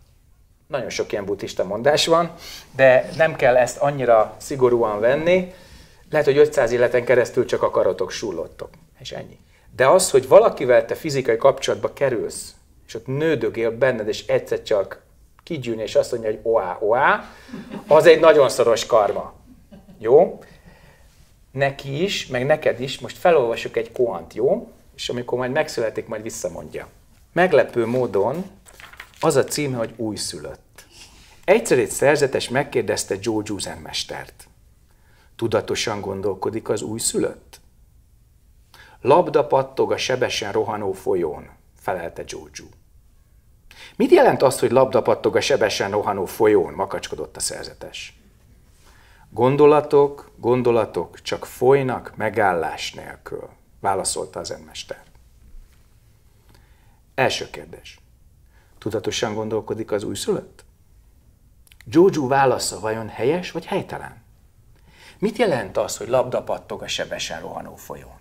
Nagyon sok ilyen buddhista mondás van, de nem kell ezt annyira szigorúan venni. Lehet, hogy 500 életen keresztül csak a karotok súrlódtok, és ennyi. De az, hogy valakivel te fizikai kapcsolatba kerülsz, és ott nődögél benned, és egyszer csak kigyűn, és azt mondja, hogy oá, oá, az egy nagyon szoros karma. Jó? Neki is, meg neked is, most felolvasok egy koant, jó? És amikor majd megszületik, majd visszamondja. Meglepő módon az a címe, hogy újszülött. Egyszer egy szerzetes megkérdezte Joe mestert. Tudatosan gondolkodik az újszülött? Labda pattog a sebesen rohanó folyón, felelte Jojo. Mit jelent az, hogy labda pattog a sebesen rohanó folyón, makacskodott a szerzetes. Gondolatok, gondolatok csak folynak megállás nélkül, válaszolta az zenmester. Első kérdés. Tudatosan gondolkodik az újszülött? Jojo válasza vajon helyes vagy helytelen? Mit jelent az, hogy labda pattog a sebesen rohanó folyón?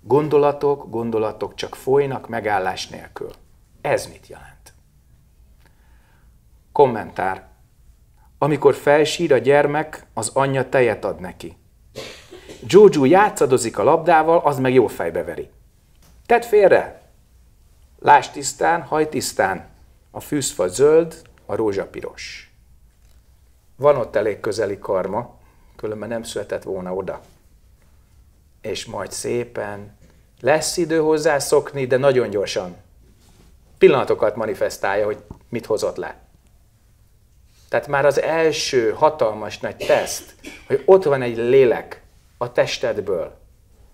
Gondolatok, gondolatok csak folynak megállás nélkül. Ez mit jelent? Kommentár amikor felsír a gyermek, az anyja tejet ad neki. Jojo játszadozik a labdával, az meg jó fejbe veri. Tedd félre! Lásd tisztán, haj tisztán. A fűzfa zöld, a rózsa piros. Van ott elég közeli karma, különben nem született volna oda. És majd szépen lesz idő hozzá szokni, de nagyon gyorsan. Pillanatokat manifestálja, hogy mit hozott le. Tehát már az első hatalmas nagy teszt, hogy ott van egy lélek a testedből,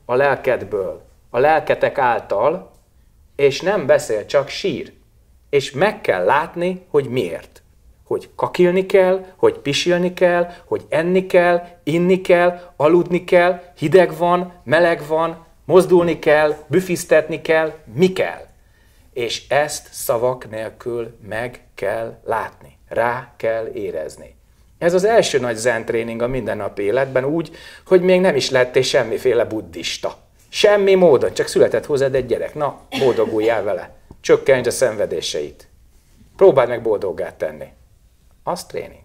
a lelkedből, a lelketek által, és nem beszél, csak sír. És meg kell látni, hogy miért. Hogy kakilni kell, hogy pisilni kell, hogy enni kell, inni kell, aludni kell, hideg van, meleg van, mozdulni kell, büfisztetni kell, mi kell. És ezt szavak nélkül meg kell látni. Rá kell érezni. Ez az első nagy zen tréning a mindennapi életben úgy, hogy még nem is lettél semmiféle buddhista. Semmi módon, csak született hozzád egy gyerek. Na, boldoguljál vele. Csökkentsd a szenvedéseit. Próbáld meg boldoggá tenni. Az tréning.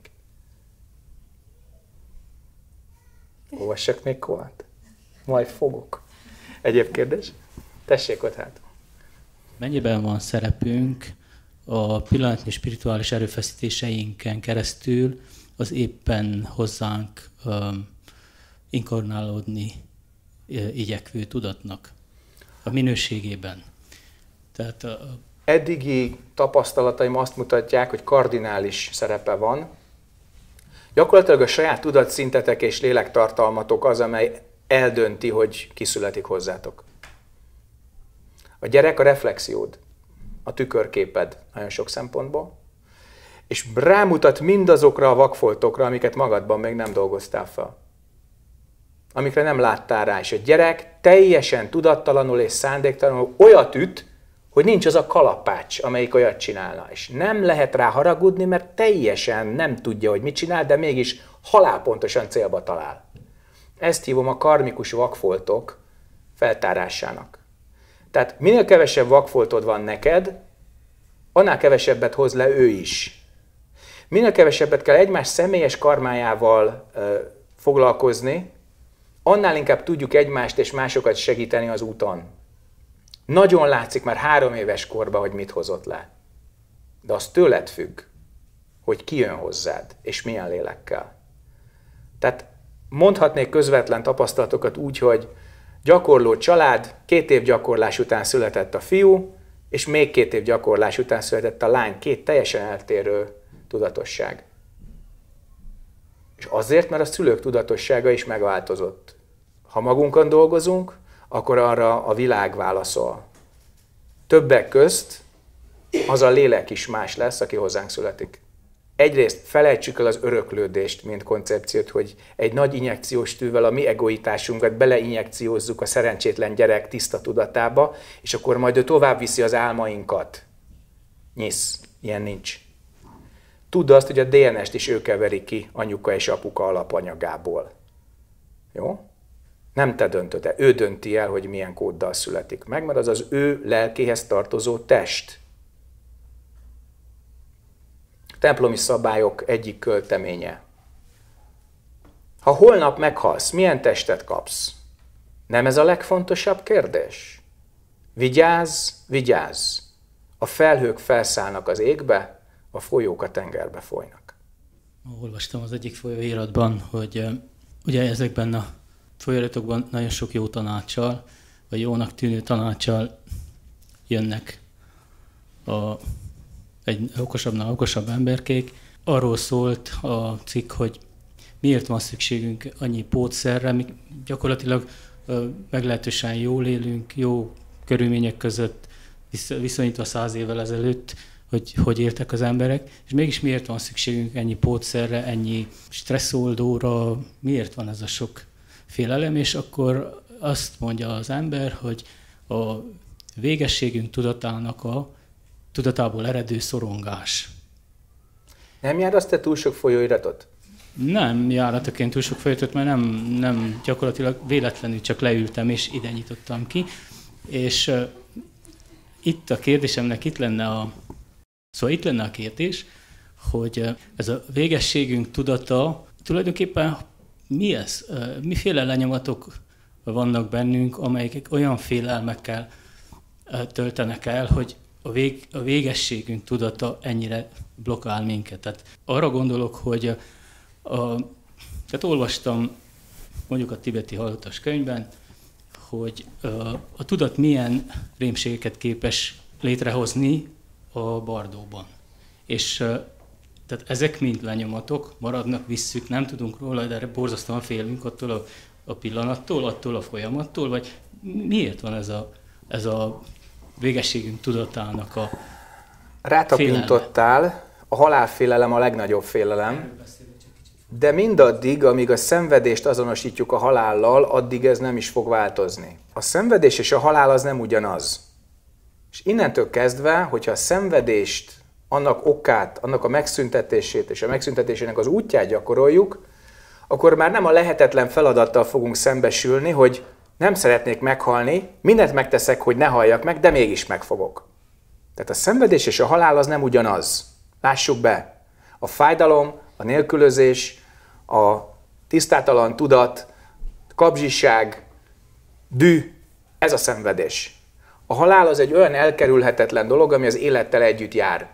Olvassak még kolat? Majd fogok. Egyéb kérdés? Tessék ott hát. Mennyiben van szerepünk a pillanatnyi spirituális erőfeszítéseinken keresztül az éppen hozzánk um, inkarnálódni igyekvő tudatnak a minőségében. Tehát a, Eddigi tapasztalataim azt mutatják, hogy kardinális szerepe van. Gyakorlatilag a saját tudatszintetek és lélektartalmatok az, amely eldönti, hogy kiszületik hozzátok. A gyerek a reflexiód, a tükörképed nagyon sok szempontból, és rámutat mindazokra a vakfoltokra, amiket magadban még nem dolgoztál fel. Amikre nem láttál rá, és a gyerek teljesen tudattalanul és szándéktalanul olyat üt, hogy nincs az a kalapács, amelyik olyat csinálna. És nem lehet rá haragudni, mert teljesen nem tudja, hogy mit csinál, de mégis halálpontosan célba talál. Ezt hívom a karmikus vakfoltok feltárásának. Tehát minél kevesebb vakfoltod van neked, annál kevesebbet hoz le ő is. Minél kevesebbet kell egymás személyes karmájával ö, foglalkozni, annál inkább tudjuk egymást és másokat segíteni az úton. Nagyon látszik már három éves korban, hogy mit hozott le. De az tőled függ, hogy ki jön hozzád, és milyen lélekkel. Tehát mondhatnék közvetlen tapasztalatokat úgy, hogy gyakorló család, két év gyakorlás után született a fiú, és még két év gyakorlás után született a lány, két teljesen eltérő tudatosság. És azért, mert a szülők tudatossága is megváltozott. Ha magunkon dolgozunk, akkor arra a világ válaszol. Többek közt az a lélek is más lesz, aki hozzánk születik. Egyrészt felejtsük el az öröklődést, mint koncepciót, hogy egy nagy injekciós tűvel a mi egoitásunkat beleinjekciózzuk a szerencsétlen gyerek tiszta tudatába, és akkor majd ő tovább viszi az álmainkat. Nyisz, ilyen nincs. Tudd azt, hogy a DNS-t is ő keveri ki anyuka és apuka alapanyagából. Jó? Nem te döntöd el, ő dönti el, hogy milyen kóddal születik meg, mert az az ő lelkéhez tartozó test. Templomi szabályok egyik költeménye. Ha holnap meghalsz, milyen testet kapsz? Nem ez a legfontosabb kérdés? Vigyázz, vigyázz! A felhők felszállnak az égbe, a folyók a tengerbe folynak. Olvastam az egyik folyóiratban, hogy ugye ezekben a folyóiratokban nagyon sok jó tanácsal, vagy jónak tűnő tanácsal jönnek a, egy okosabbnál okosabb emberkék. Arról szólt a cikk, hogy miért van szükségünk annyi pótszerre, mi gyakorlatilag meglehetősen jól élünk, jó körülmények között, viszonyítva száz évvel ezelőtt, hogy hogy értek az emberek, és mégis miért van szükségünk ennyi pótszerre, ennyi stresszoldóra, miért van ez a sok félelem, és akkor azt mondja az ember, hogy a végességünk tudatának a tudatából eredő szorongás. Nem jár azt te túl sok folyóiratot? Nem járataként túl sok folyóiratot, mert nem, nem gyakorlatilag véletlenül csak leültem és ide nyitottam ki. És uh, itt a kérdésemnek itt lenne a, szóval itt lenne a kérdés, hogy ez a végességünk tudata tulajdonképpen mi ez? Miféle lenyomatok vannak bennünk, amelyek olyan félelmekkel töltenek el, hogy a, vég, a végességünk tudata ennyire blokkál minket. Tehát arra gondolok, hogy a, a, tehát olvastam mondjuk a tibeti halottas könyvben, hogy a, a tudat milyen rémségeket képes létrehozni a Bardóban. És tehát ezek mind lenyomatok, maradnak, visszük, nem tudunk róla, de borzasztóan félünk attól a, a pillanattól, attól a folyamattól, vagy miért van ez a, ez a végességünk tudatának a Rátapintottál, a halálfélelem a legnagyobb félelem, de mindaddig, amíg a szenvedést azonosítjuk a halállal, addig ez nem is fog változni. A szenvedés és a halál az nem ugyanaz. És innentől kezdve, hogyha a szenvedést, annak okát, annak a megszüntetését és a megszüntetésének az útját gyakoroljuk, akkor már nem a lehetetlen feladattal fogunk szembesülni, hogy nem szeretnék meghalni, mindent megteszek, hogy ne halljak meg, de mégis megfogok. Tehát a szenvedés és a halál az nem ugyanaz. Lássuk be. A fájdalom, a nélkülözés, a tisztátalan tudat, kapzsiság, dű, ez a szenvedés. A halál az egy olyan elkerülhetetlen dolog, ami az élettel együtt jár.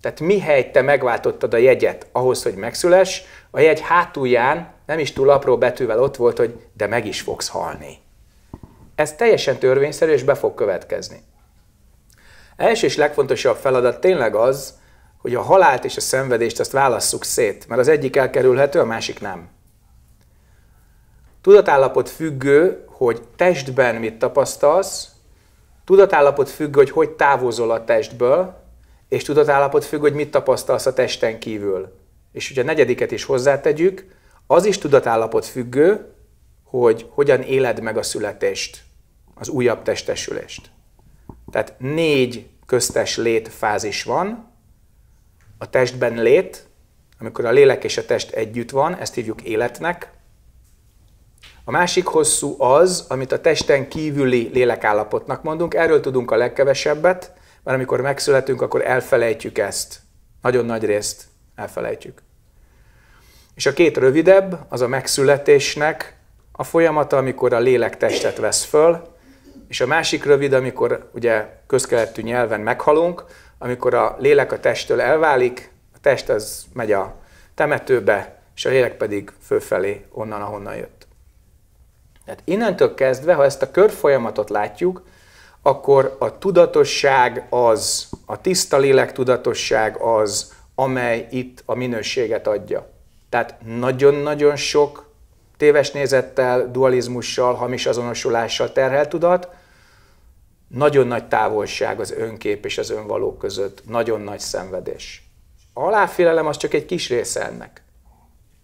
Tehát mihelyt te megváltottad a jegyet ahhoz, hogy megszüles, a jegy hátulján nem is túl apró betűvel ott volt, hogy de meg is fogsz halni. Ez teljesen törvényszerű, és be fog következni. Első és legfontosabb feladat tényleg az, hogy a halált és a szenvedést azt válasszuk szét, mert az egyik elkerülhető, a másik nem. Tudatállapot függő, hogy testben mit tapasztalsz, tudatállapot függő, hogy hogy távozol a testből, és tudatállapot függő, hogy mit tapasztalsz a testen kívül. És ugye a negyediket is hozzátegyük, az is tudatállapot függő, hogy hogyan éled meg a születést, az újabb testesülést. Tehát négy köztes létfázis van, a testben lét, amikor a lélek és a test együtt van, ezt hívjuk életnek. A másik hosszú az, amit a testen kívüli lélekállapotnak mondunk, erről tudunk a legkevesebbet, mert amikor megszületünk, akkor elfelejtjük ezt. Nagyon nagy részt elfelejtjük. És a két rövidebb, az a megszületésnek a folyamata, amikor a lélek testet vesz föl, és a másik rövid, amikor ugye közkeletű nyelven meghalunk, amikor a lélek a testtől elválik, a test az megy a temetőbe, és a lélek pedig fölfelé onnan, ahonnan jött. Tehát innentől kezdve, ha ezt a körfolyamatot látjuk, akkor a tudatosság az, a tiszta lélek tudatosság az, amely itt a minőséget adja. Tehát nagyon-nagyon sok téves nézettel, dualizmussal, hamis azonosulással terhelt tudat, nagyon nagy távolság az önkép és az önvaló között, nagyon nagy szenvedés. A halálfélelem az csak egy kis része ennek.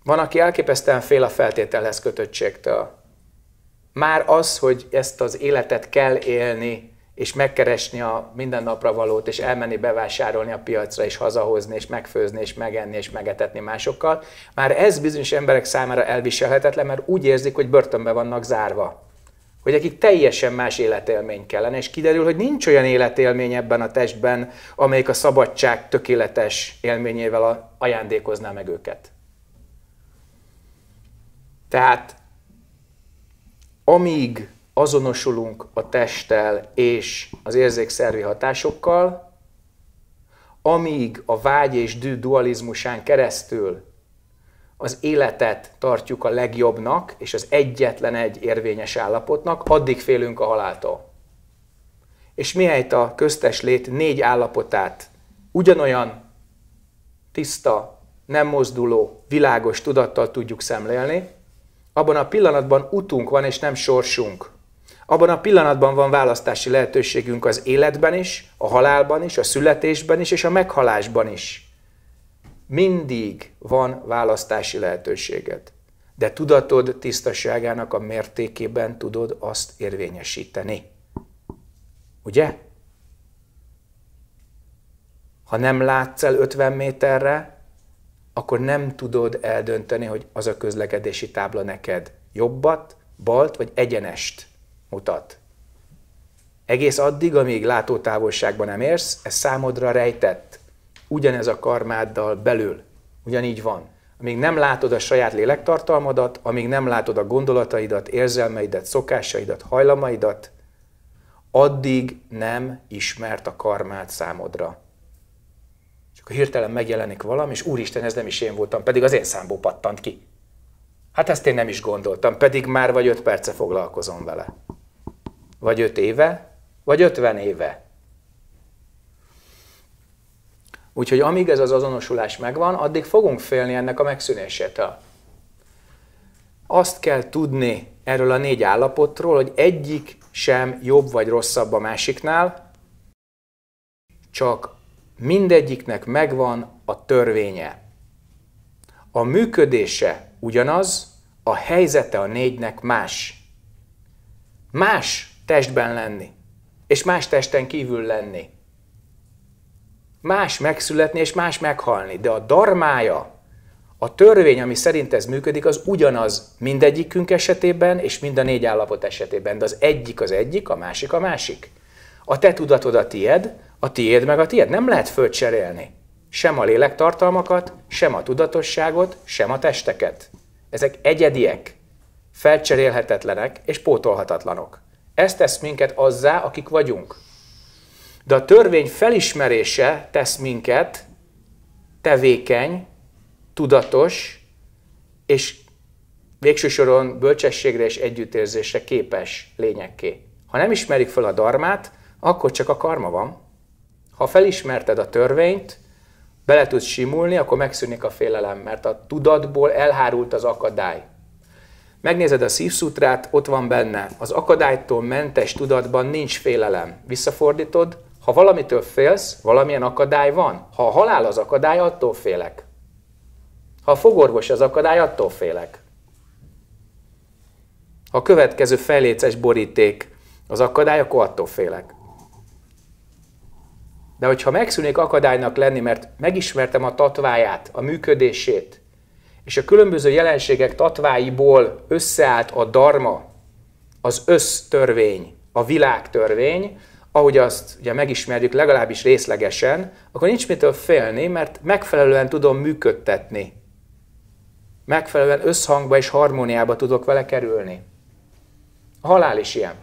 Van, aki elképesztően fél a feltételhez kötöttségtől. Már az, hogy ezt az életet kell élni, és megkeresni a mindennapra valót, és elmenni bevásárolni a piacra, és hazahozni, és megfőzni, és megenni, és megetetni másokkal, már ez bizonyos emberek számára elviselhetetlen, mert úgy érzik, hogy börtönbe vannak zárva hogy nekik teljesen más életélmény kellene, és kiderül, hogy nincs olyan életélmény ebben a testben, amelyik a szabadság tökéletes élményével ajándékozná meg őket. Tehát amíg azonosulunk a testtel és az érzékszervi hatásokkal, amíg a vágy és dű dualizmusán keresztül az életet tartjuk a legjobbnak, és az egyetlen egy érvényes állapotnak, addig félünk a haláltól. És mihelyt a köztes lét négy állapotát ugyanolyan tiszta, nem mozduló, világos tudattal tudjuk szemlélni, abban a pillanatban utunk van, és nem sorsunk. Abban a pillanatban van választási lehetőségünk az életben is, a halálban is, a születésben is, és a meghalásban is mindig van választási lehetőséged. De tudatod tisztaságának a mértékében tudod azt érvényesíteni. Ugye? Ha nem látsz el 50 méterre, akkor nem tudod eldönteni, hogy az a közlekedési tábla neked jobbat, balt vagy egyenest mutat. Egész addig, amíg látótávolságban nem érsz, ez számodra rejtett ugyanez a karmáddal belül. Ugyanígy van. amíg nem látod a saját lélektartalmadat, amíg nem látod a gondolataidat, érzelmeidet, szokásaidat, hajlamaidat, addig nem ismert a karmát számodra. És akkor hirtelen megjelenik valami, és úristen, ez nem is én voltam, pedig az én számból pattant ki. Hát ezt én nem is gondoltam, pedig már vagy öt perce foglalkozom vele. Vagy öt éve, vagy ötven éve. Úgyhogy amíg ez az azonosulás megvan, addig fogunk félni ennek a megszűnésétől. Azt kell tudni erről a négy állapotról, hogy egyik sem jobb vagy rosszabb a másiknál, csak mindegyiknek megvan a törvénye. A működése ugyanaz, a helyzete a négynek más. Más testben lenni, és más testen kívül lenni. Más megszületni, és más meghalni. De a darmája, a törvény, ami szerint ez működik, az ugyanaz mindegyikünk esetében, és mind a négy állapot esetében. De az egyik az egyik, a másik a másik. A te tudatod a tied, a tiéd meg a tiéd. Nem lehet fölcserélni. Sem a lélektartalmakat, sem a tudatosságot, sem a testeket. Ezek egyediek, felcserélhetetlenek és pótolhatatlanok. Ez tesz minket azzá, akik vagyunk. De a törvény felismerése tesz minket tevékeny, tudatos, és végső soron bölcsességre és együttérzésre képes lényekké. Ha nem ismerik fel a darmát, akkor csak a karma van. Ha felismerted a törvényt, bele tudsz simulni, akkor megszűnik a félelem, mert a tudatból elhárult az akadály. Megnézed a szívszutrát, ott van benne. Az akadálytól mentes tudatban nincs félelem. Visszafordítod, ha valamitől félsz, valamilyen akadály van. Ha a halál az akadály, attól félek. Ha a fogorvos az akadály, attól félek. Ha a következő feléces boríték az akadály, akkor attól félek. De hogyha megszűnik akadálynak lenni, mert megismertem a tatváját, a működését, és a különböző jelenségek tatváiból összeállt a darma, az össztörvény, a világtörvény, ahogy azt ugye megismerjük legalábbis részlegesen, akkor nincs mitől félni, mert megfelelően tudom működtetni. Megfelelően összhangba és harmóniába tudok vele kerülni. A halál is ilyen.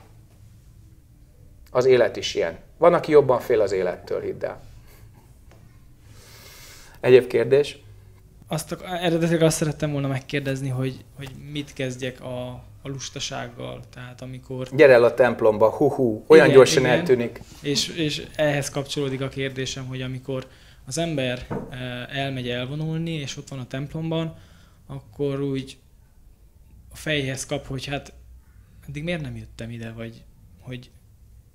Az élet is ilyen. Van, aki jobban fél az élettől, hidd el. Egyéb kérdés? Azt, eredetileg azt szerettem volna megkérdezni, hogy, hogy mit kezdjek a, a lustasággal, tehát amikor... Gyere el a templomba, hu-hu, olyan igen, gyorsan igen. eltűnik. És, és ehhez kapcsolódik a kérdésem, hogy amikor az ember eh, elmegy elvonulni, és ott van a templomban, akkor úgy a fejhez kap, hogy hát eddig miért nem jöttem ide, vagy hogy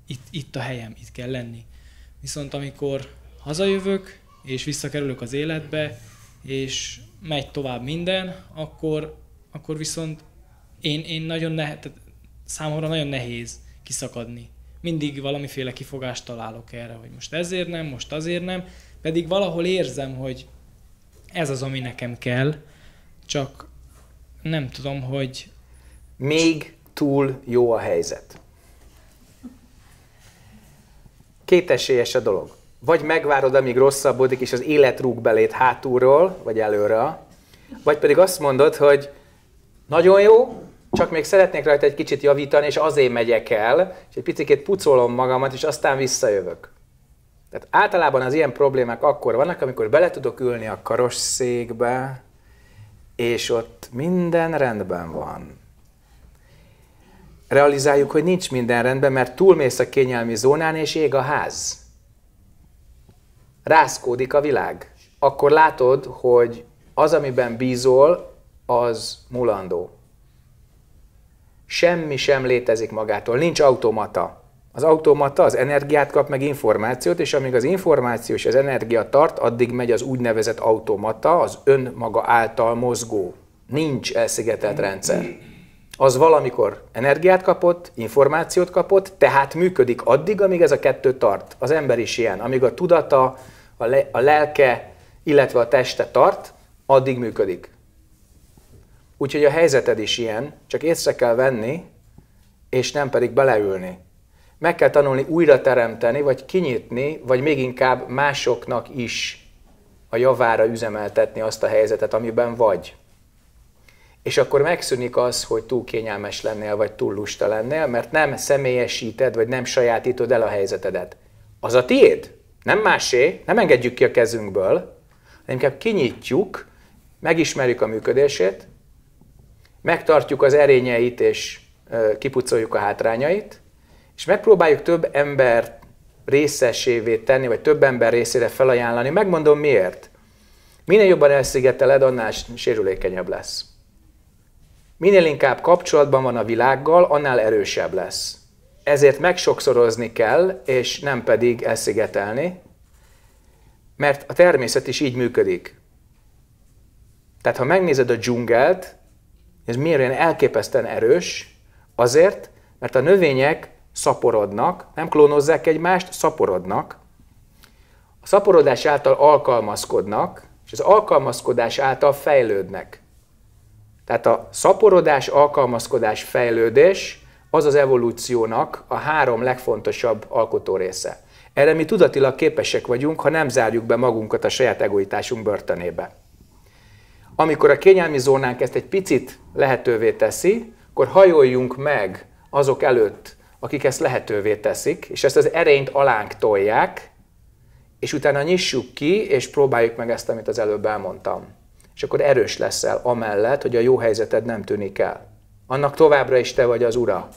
itt, itt a helyem, itt kell lenni. Viszont amikor hazajövök, és visszakerülök az életbe, és megy tovább minden, akkor, akkor viszont én, én nagyon nehe, tehát számomra nagyon nehéz kiszakadni. Mindig valamiféle kifogást találok erre, hogy most ezért nem, most azért nem, pedig valahol érzem, hogy ez az, ami nekem kell, csak nem tudom, hogy... Még túl jó a helyzet. Kétesélyes a dolog. Vagy megvárod, amíg rosszabbodik, és az élet rúg belét hátulról, vagy előre, vagy pedig azt mondod, hogy nagyon jó, csak még szeretnék rajta egy kicsit javítani, és azért megyek el, és egy picit pucolom magamat, és aztán visszajövök. Tehát általában az ilyen problémák akkor vannak, amikor bele tudok ülni a karosszékbe, és ott minden rendben van. Realizáljuk, hogy nincs minden rendben, mert túlmész a kényelmi zónán, és ég a ház. Rászkódik a világ. Akkor látod, hogy az, amiben bízol, az mulandó. Semmi sem létezik magától, nincs automata. Az automata az energiát kap meg információt, és amíg az információ és az energia tart, addig megy az úgynevezett automata, az önmaga által mozgó. Nincs elszigetelt rendszer. Az valamikor energiát kapott, információt kapott, tehát működik addig, amíg ez a kettő tart. Az ember is ilyen. Amíg a tudata, a, le, a lelke, illetve a teste tart, addig működik. Úgyhogy a helyzeted is ilyen, csak észre kell venni, és nem pedig beleülni. Meg kell tanulni újra teremteni, vagy kinyitni, vagy még inkább másoknak is a javára üzemeltetni azt a helyzetet, amiben vagy. És akkor megszűnik az, hogy túl kényelmes lennél, vagy túl lusta lennél, mert nem személyesíted, vagy nem sajátítod el a helyzetedet. Az a tiéd, nem másé, nem engedjük ki a kezünkből, hanem inkább kinyitjuk, megismerjük a működését, megtartjuk az erényeit, és kipucoljuk a hátrányait, és megpróbáljuk több ember részesévé tenni, vagy több ember részére felajánlani. Megmondom miért. Minél jobban elszigeteled, annál sérülékenyebb lesz. Minél inkább kapcsolatban van a világgal, annál erősebb lesz. Ezért megsokszorozni kell, és nem pedig elszigetelni, mert a természet is így működik. Tehát ha megnézed a dzsungelt, ez miért olyan elképesztően erős? Azért, mert a növények szaporodnak, nem klónozzák egymást, szaporodnak. A szaporodás által alkalmazkodnak, és az alkalmazkodás által fejlődnek. Tehát a szaporodás, alkalmazkodás, fejlődés az az evolúciónak a három legfontosabb alkotó része. Erre mi tudatilag képesek vagyunk, ha nem zárjuk be magunkat a saját egoitásunk börtönébe. Amikor a kényelmi zónánk ezt egy picit lehetővé teszi, akkor hajoljunk meg azok előtt, akik ezt lehetővé teszik, és ezt az erényt alánk tolják, és utána nyissuk ki, és próbáljuk meg ezt, amit az előbb elmondtam. És akkor erős leszel amellett, hogy a jó helyzeted nem tűnik el. Annak továbbra is te vagy az ura.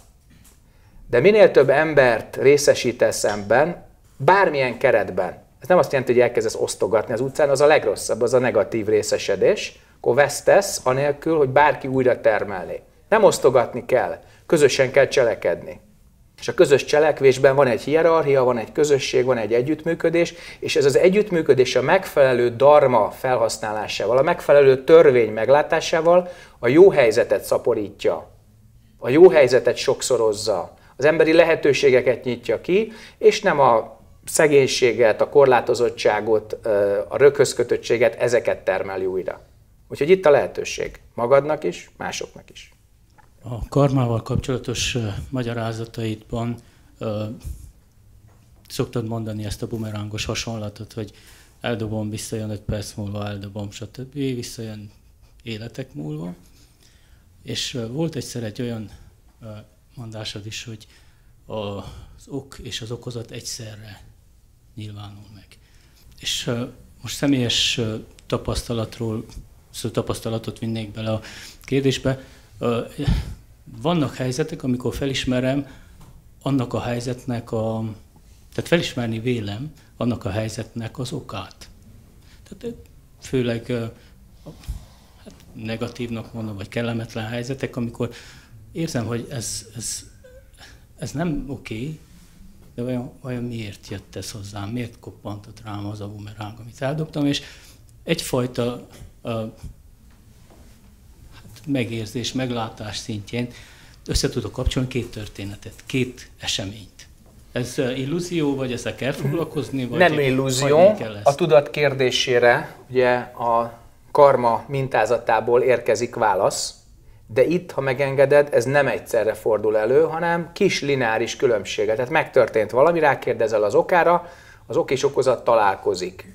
De minél több embert részesítesz szemben, bármilyen keretben, ez nem azt jelenti, hogy elkezdesz osztogatni az utcán, az a legrosszabb, az a negatív részesedés, akkor vesztesz, anélkül, hogy bárki újra termelné. Nem osztogatni kell, közösen kell cselekedni. És a közös cselekvésben van egy hierarchia, van egy közösség, van egy együttműködés, és ez az együttműködés a megfelelő darma felhasználásával, a megfelelő törvény meglátásával a jó helyzetet szaporítja. A jó helyzetet sokszorozza. Az emberi lehetőségeket nyitja ki, és nem a szegénységet, a korlátozottságot, a röközkötöttséget, ezeket termeli újra. Úgyhogy itt a lehetőség. Magadnak is, másoknak is. A karmával kapcsolatos magyarázataidban szoktad mondani ezt a bumerángos hasonlatot, hogy eldobom, visszajön egy perc múlva, eldobom, stb. visszajön életek múlva. És volt egyszer egy olyan mondásod is, hogy az ok és az okozat egyszerre nyilvánul meg. És most személyes tapasztalatról, szó tapasztalatot vinnék bele a kérdésbe vannak helyzetek, amikor felismerem annak a helyzetnek a, tehát felismerni vélem annak a helyzetnek az okát. Tehát főleg hát negatívnak mondom, vagy kellemetlen helyzetek, amikor érzem, hogy ez, ez, ez nem oké, de vajon, vajon miért jött ez hozzám, miért koppantott rám az a bumeráng, amit eldobtam, és egyfajta megérzés, meglátás szintjén össze tudok kapcsolni két történetet, két eseményt. Ez illúzió, vagy ezzel kell foglalkozni? Vagy Nem illúzió. A tudat kérdésére ugye a karma mintázatából érkezik válasz, de itt, ha megengeded, ez nem egyszerre fordul elő, hanem kis lineáris különbséget. Tehát megtörtént valami, rákérdezel az okára, az ok és okozat találkozik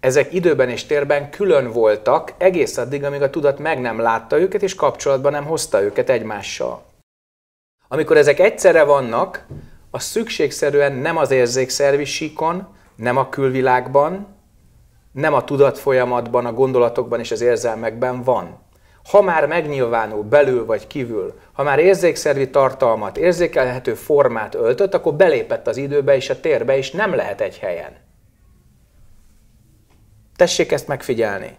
ezek időben és térben külön voltak egész addig, amíg a tudat meg nem látta őket, és kapcsolatban nem hozta őket egymással. Amikor ezek egyszerre vannak, az szükségszerűen nem az érzékszervi síkon, nem a külvilágban, nem a tudat folyamatban, a gondolatokban és az érzelmekben van. Ha már megnyilvánul belül vagy kívül, ha már érzékszervi tartalmat, érzékelhető formát öltött, akkor belépett az időbe és a térbe, és nem lehet egy helyen. Tessék ezt megfigyelni.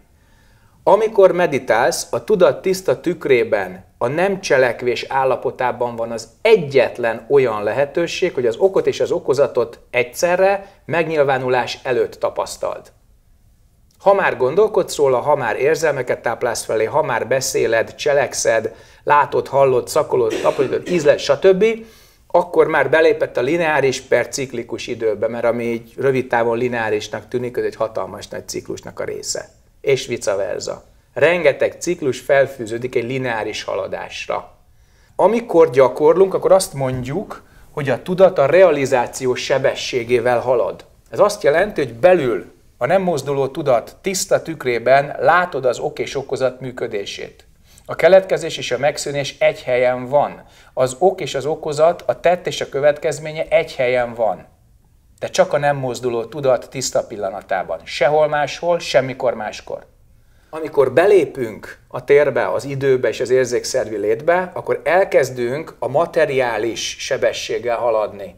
Amikor meditálsz, a tudat tiszta tükrében, a nem cselekvés állapotában van az egyetlen olyan lehetőség, hogy az okot és az okozatot egyszerre megnyilvánulás előtt tapasztald. Ha már gondolkodsz róla, ha már érzelmeket táplálsz felé, ha már beszéled, cselekszed, látod, hallod, szakolod, tapolod, ízled, stb., akkor már belépett a lineáris per ciklikus időbe, mert ami így rövid távon lineárisnak tűnik, az egy hatalmas nagy ciklusnak a része. És vice versa. Rengeteg ciklus felfűződik egy lineáris haladásra. Amikor gyakorlunk, akkor azt mondjuk, hogy a tudat a realizáció sebességével halad. Ez azt jelenti, hogy belül a nem mozduló tudat tiszta tükrében látod az ok és okozat működését. A keletkezés és a megszűnés egy helyen van. Az ok és az okozat, a tett és a következménye egy helyen van. De csak a nem mozduló tudat tiszta pillanatában. Sehol máshol, semmikor máskor. Amikor belépünk a térbe, az időbe és az érzékszervi létbe, akkor elkezdünk a materiális sebességgel haladni.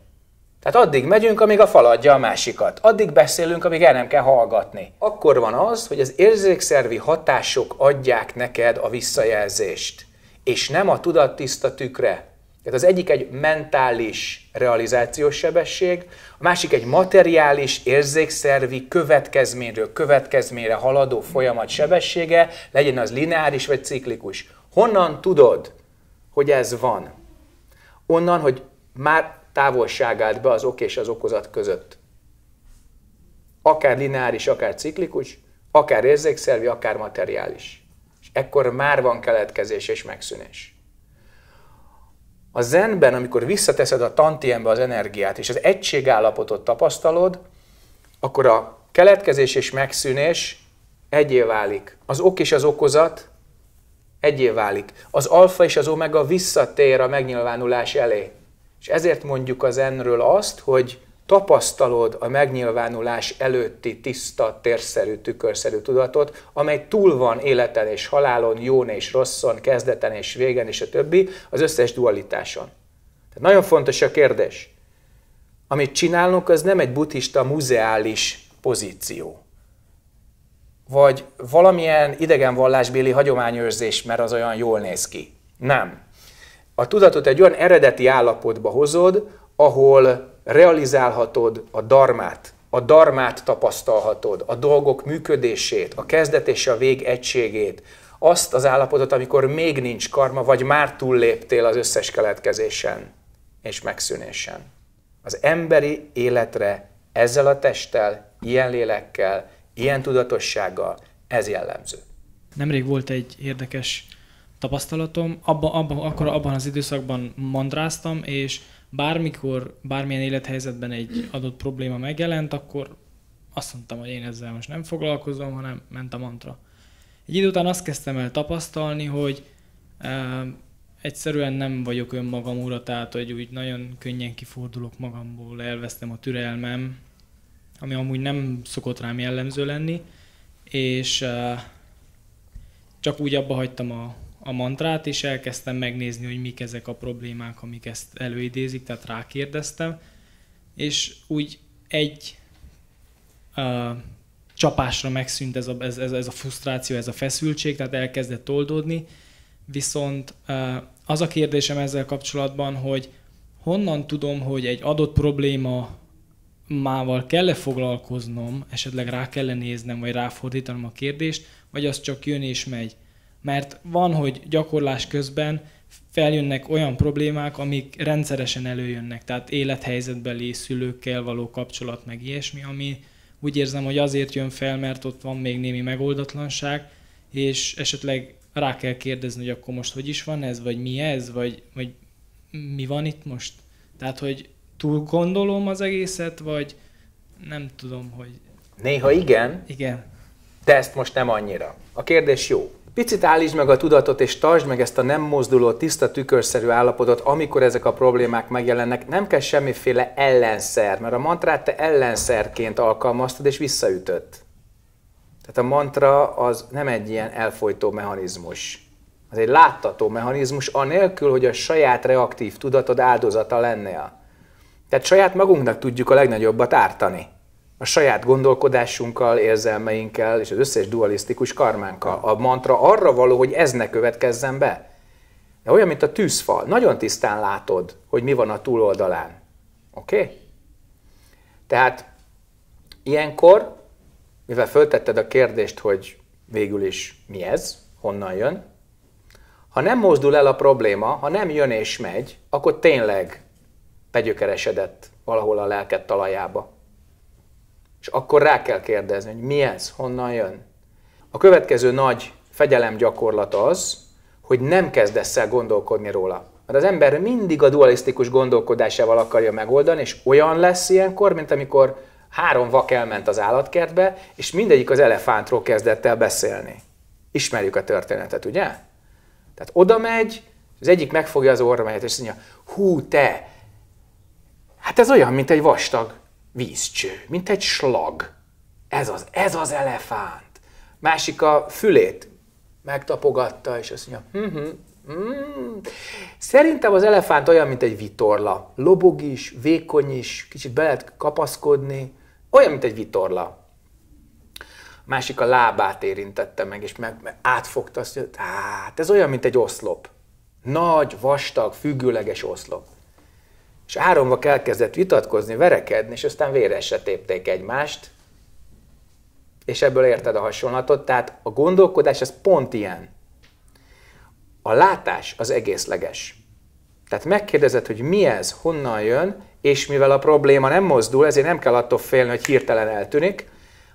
Tehát addig megyünk, amíg a fal adja a másikat. Addig beszélünk, amíg el nem kell hallgatni. Akkor van az, hogy az érzékszervi hatások adják neked a visszajelzést, és nem a tudattiszta tükre. Tehát az egyik egy mentális realizációs sebesség, a másik egy materiális, érzékszervi következményről következményre haladó folyamat sebessége, legyen az lineáris vagy ciklikus. Honnan tudod, hogy ez van? Onnan, hogy már távolságát be az ok és az okozat között. Akár lineáris, akár ciklikus, akár érzékszervi, akár materiális. És ekkor már van keletkezés és megszűnés. A zenben, amikor visszateszed a tantiembe az energiát, és az egységállapotot tapasztalod, akkor a keletkezés és megszűnés egyé válik. Az ok és az okozat egyé válik. Az alfa és az omega visszatér a megnyilvánulás elé. És ezért mondjuk az enről azt, hogy tapasztalod a megnyilvánulás előtti tiszta, térszerű, tükörszerű tudatot, amely túl van életen és halálon, jón és rosszon, kezdeten és végen és a többi, az összes dualitáson. Tehát nagyon fontos a kérdés. Amit csinálunk, az nem egy buddhista muzeális pozíció. Vagy valamilyen idegenvallásbéli hagyományőrzés, mert az olyan jól néz ki. Nem a tudatot egy olyan eredeti állapotba hozod, ahol realizálhatod a darmát, a darmát tapasztalhatod, a dolgok működését, a kezdet és a vég egységét, azt az állapotot, amikor még nincs karma, vagy már túlléptél az összes keletkezésen és megszűnésen. Az emberi életre ezzel a testtel, ilyen lélekkel, ilyen tudatossággal ez jellemző. Nemrég volt egy érdekes tapasztalatom. Abba, abba, akkor abban az időszakban mandráztam, és bármikor, bármilyen élethelyzetben egy adott probléma megjelent, akkor azt mondtam, hogy én ezzel most nem foglalkozom, hanem ment a mantra. Egy idő után azt kezdtem el tapasztalni, hogy e, egyszerűen nem vagyok önmagam ura, tehát hogy úgy nagyon könnyen kifordulok magamból, elvesztem a türelmem, ami amúgy nem szokott rám jellemző lenni, és e, csak úgy abba hagytam a, a mantrát, és elkezdtem megnézni, hogy mik ezek a problémák, amik ezt előidézik, tehát rákérdeztem, és úgy egy uh, csapásra megszűnt ez a, ez, ez, ez a frusztráció, ez a feszültség, tehát elkezdett oldódni, viszont uh, az a kérdésem ezzel kapcsolatban, hogy honnan tudom, hogy egy adott probléma mával kell-e foglalkoznom, esetleg rá kell -e néznem, vagy ráfordítanom a kérdést, vagy az csak jön és megy. Mert van, hogy gyakorlás közben feljönnek olyan problémák, amik rendszeresen előjönnek, tehát élethelyzetbeli szülőkkel való kapcsolat, meg ilyesmi, ami úgy érzem, hogy azért jön fel, mert ott van még némi megoldatlanság, és esetleg rá kell kérdezni, hogy akkor most hogy is van ez, vagy mi ez, vagy, vagy mi van itt most. Tehát, hogy túl gondolom az egészet, vagy nem tudom, hogy... Néha igen. Igen. De ezt most nem annyira. A kérdés jó. Picit állítsd meg a tudatot, és tartsd meg ezt a nem mozduló, tiszta, tükörszerű állapotot, amikor ezek a problémák megjelennek. Nem kell semmiféle ellenszer, mert a mantrát te ellenszerként alkalmaztad, és visszaütött. Tehát a mantra az nem egy ilyen elfolytó mechanizmus. Az egy láttató mechanizmus, anélkül, hogy a saját reaktív tudatod áldozata lennél. Tehát saját magunknak tudjuk a legnagyobbat ártani a saját gondolkodásunkkal, érzelmeinkkel és az összes dualisztikus karmánkkal. A mantra arra való, hogy ez ne következzen be. De olyan, mint a tűzfal. Nagyon tisztán látod, hogy mi van a túloldalán. Oké? Okay? Tehát ilyenkor, mivel föltetted a kérdést, hogy végül is mi ez, honnan jön, ha nem mozdul el a probléma, ha nem jön és megy, akkor tényleg begyökeresedett valahol a lelket talajába. És akkor rá kell kérdezni, hogy mi ez, honnan jön. A következő nagy fegyelem gyakorlat az, hogy nem kezdesz el gondolkodni róla. Mert az ember mindig a dualisztikus gondolkodásával akarja megoldani, és olyan lesz ilyenkor, mint amikor Három vak elment az állatkertbe, és mindegyik az elefántról kezdett el beszélni. Ismerjük a történetet, ugye? Tehát oda megy, az egyik megfogja az orromelyet, és mondja, hú, te, hát ez olyan, mint egy vastag vízcső, mint egy slag. Ez az, ez az elefánt. Másik a fülét megtapogatta, és azt mondja, hm, hm, hm. Szerintem az elefánt olyan, mint egy vitorla. Lobog is, vékony is, kicsit be lehet kapaszkodni, olyan, mint egy vitorla. Másik a lábát érintette meg, és meg, meg átfogta azt, hogy hát ez olyan, mint egy oszlop. Nagy, vastag, függőleges oszlop. És háromba elkezdett vitatkozni, verekedni, és aztán véresre tépték egymást, és ebből érted a hasonlatot. Tehát a gondolkodás az pont ilyen. A látás az egészleges. Tehát megkérdezed, hogy mi ez, honnan jön, és mivel a probléma nem mozdul, ezért nem kell attól félni, hogy hirtelen eltűnik,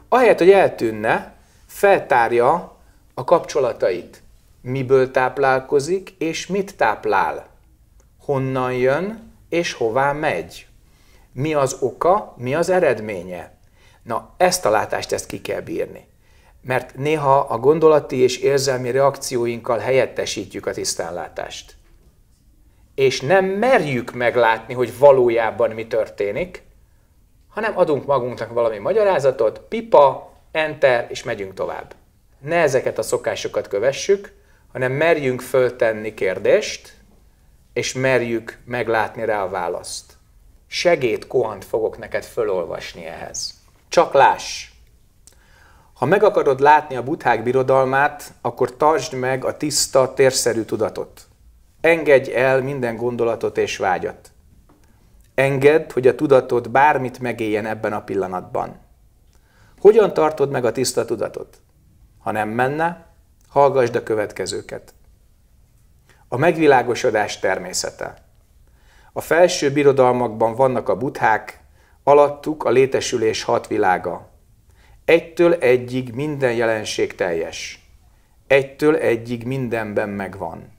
ahelyett, hogy eltűnne, feltárja a kapcsolatait. Miből táplálkozik, és mit táplál. Honnan jön, és hová megy. Mi az oka, mi az eredménye. Na, ezt a látást, ezt ki kell bírni. Mert néha a gondolati és érzelmi reakcióinkkal helyettesítjük a tisztánlátást. És nem merjük meglátni, hogy valójában mi történik, hanem adunk magunknak valami magyarázatot, pipa, enter, és megyünk tovább. Ne ezeket a szokásokat kövessük, hanem merjünk föltenni kérdést, és merjük meglátni rá a választ. Segét koant fogok neked fölolvasni ehhez. Csak láss! Ha meg akarod látni a buthák birodalmát, akkor tartsd meg a tiszta, térszerű tudatot. Engedj el minden gondolatot és vágyat. Engedd, hogy a tudatod bármit megéljen ebben a pillanatban. Hogyan tartod meg a tiszta tudatot? Ha nem menne, hallgassd a következőket. A megvilágosodás természete. A felső birodalmakban vannak a buthák, alattuk a létesülés hat világa. Egytől egyig minden jelenség teljes. Egytől egyig mindenben megvan.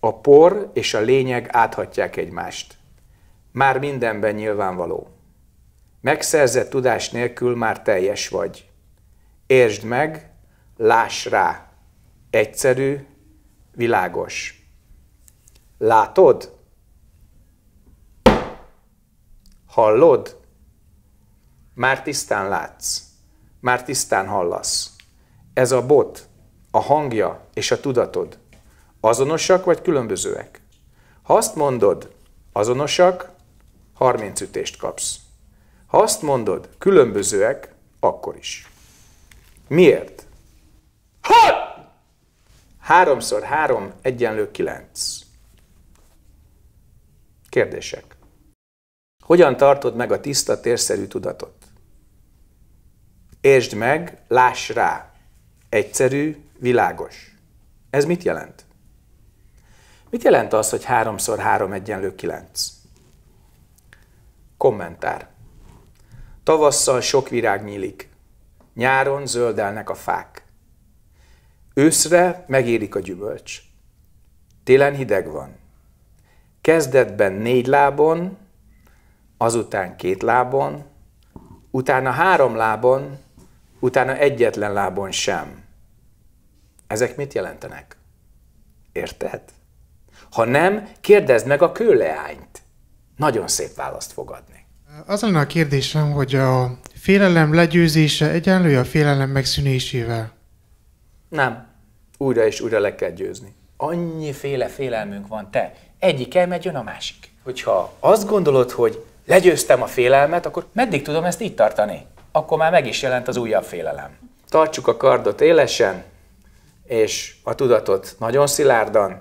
A por és a lényeg áthatják egymást. Már mindenben nyilvánvaló. Megszerzett tudás nélkül már teljes vagy. Értsd meg, láss rá. Egyszerű, világos. Látod? Hallod? Már tisztán látsz. Már tisztán hallasz. Ez a bot, a hangja és a tudatod azonosak vagy különbözőek? Ha azt mondod, azonosak, 30 ütést kapsz. Ha azt mondod, különbözőek, akkor is. Miért? Hat! Háromszor három egyenlő kilenc. Kérdések. Hogyan tartod meg a tiszta, térszerű tudatot? Értsd meg, láss rá. Egyszerű, világos. Ez mit jelent? Mit jelent az, hogy háromszor három egyenlő kilenc? Kommentár. Tavasszal sok virág nyílik. Nyáron zöldelnek a fák. Őszre megérik a gyümölcs. Télen hideg van. Kezdetben négy lábon, azután két lábon, utána három lábon, utána egyetlen lábon sem. Ezek mit jelentenek? Érted? Ha nem, kérdezd meg a kőleányt. Nagyon szép választ fog adni. Az lenne a kérdésem, hogy a félelem legyőzése egyenlő a félelem megszűnésével. Nem. Újra és újra le kell győzni. Annyiféle félelmünk van, te. Egyik elmegy, jön a másik. Hogyha azt gondolod, hogy legyőztem a félelmet, akkor meddig tudom ezt itt tartani? Akkor már meg is jelent az újabb félelem. Tartsuk a kardot élesen, és a tudatot nagyon szilárdan,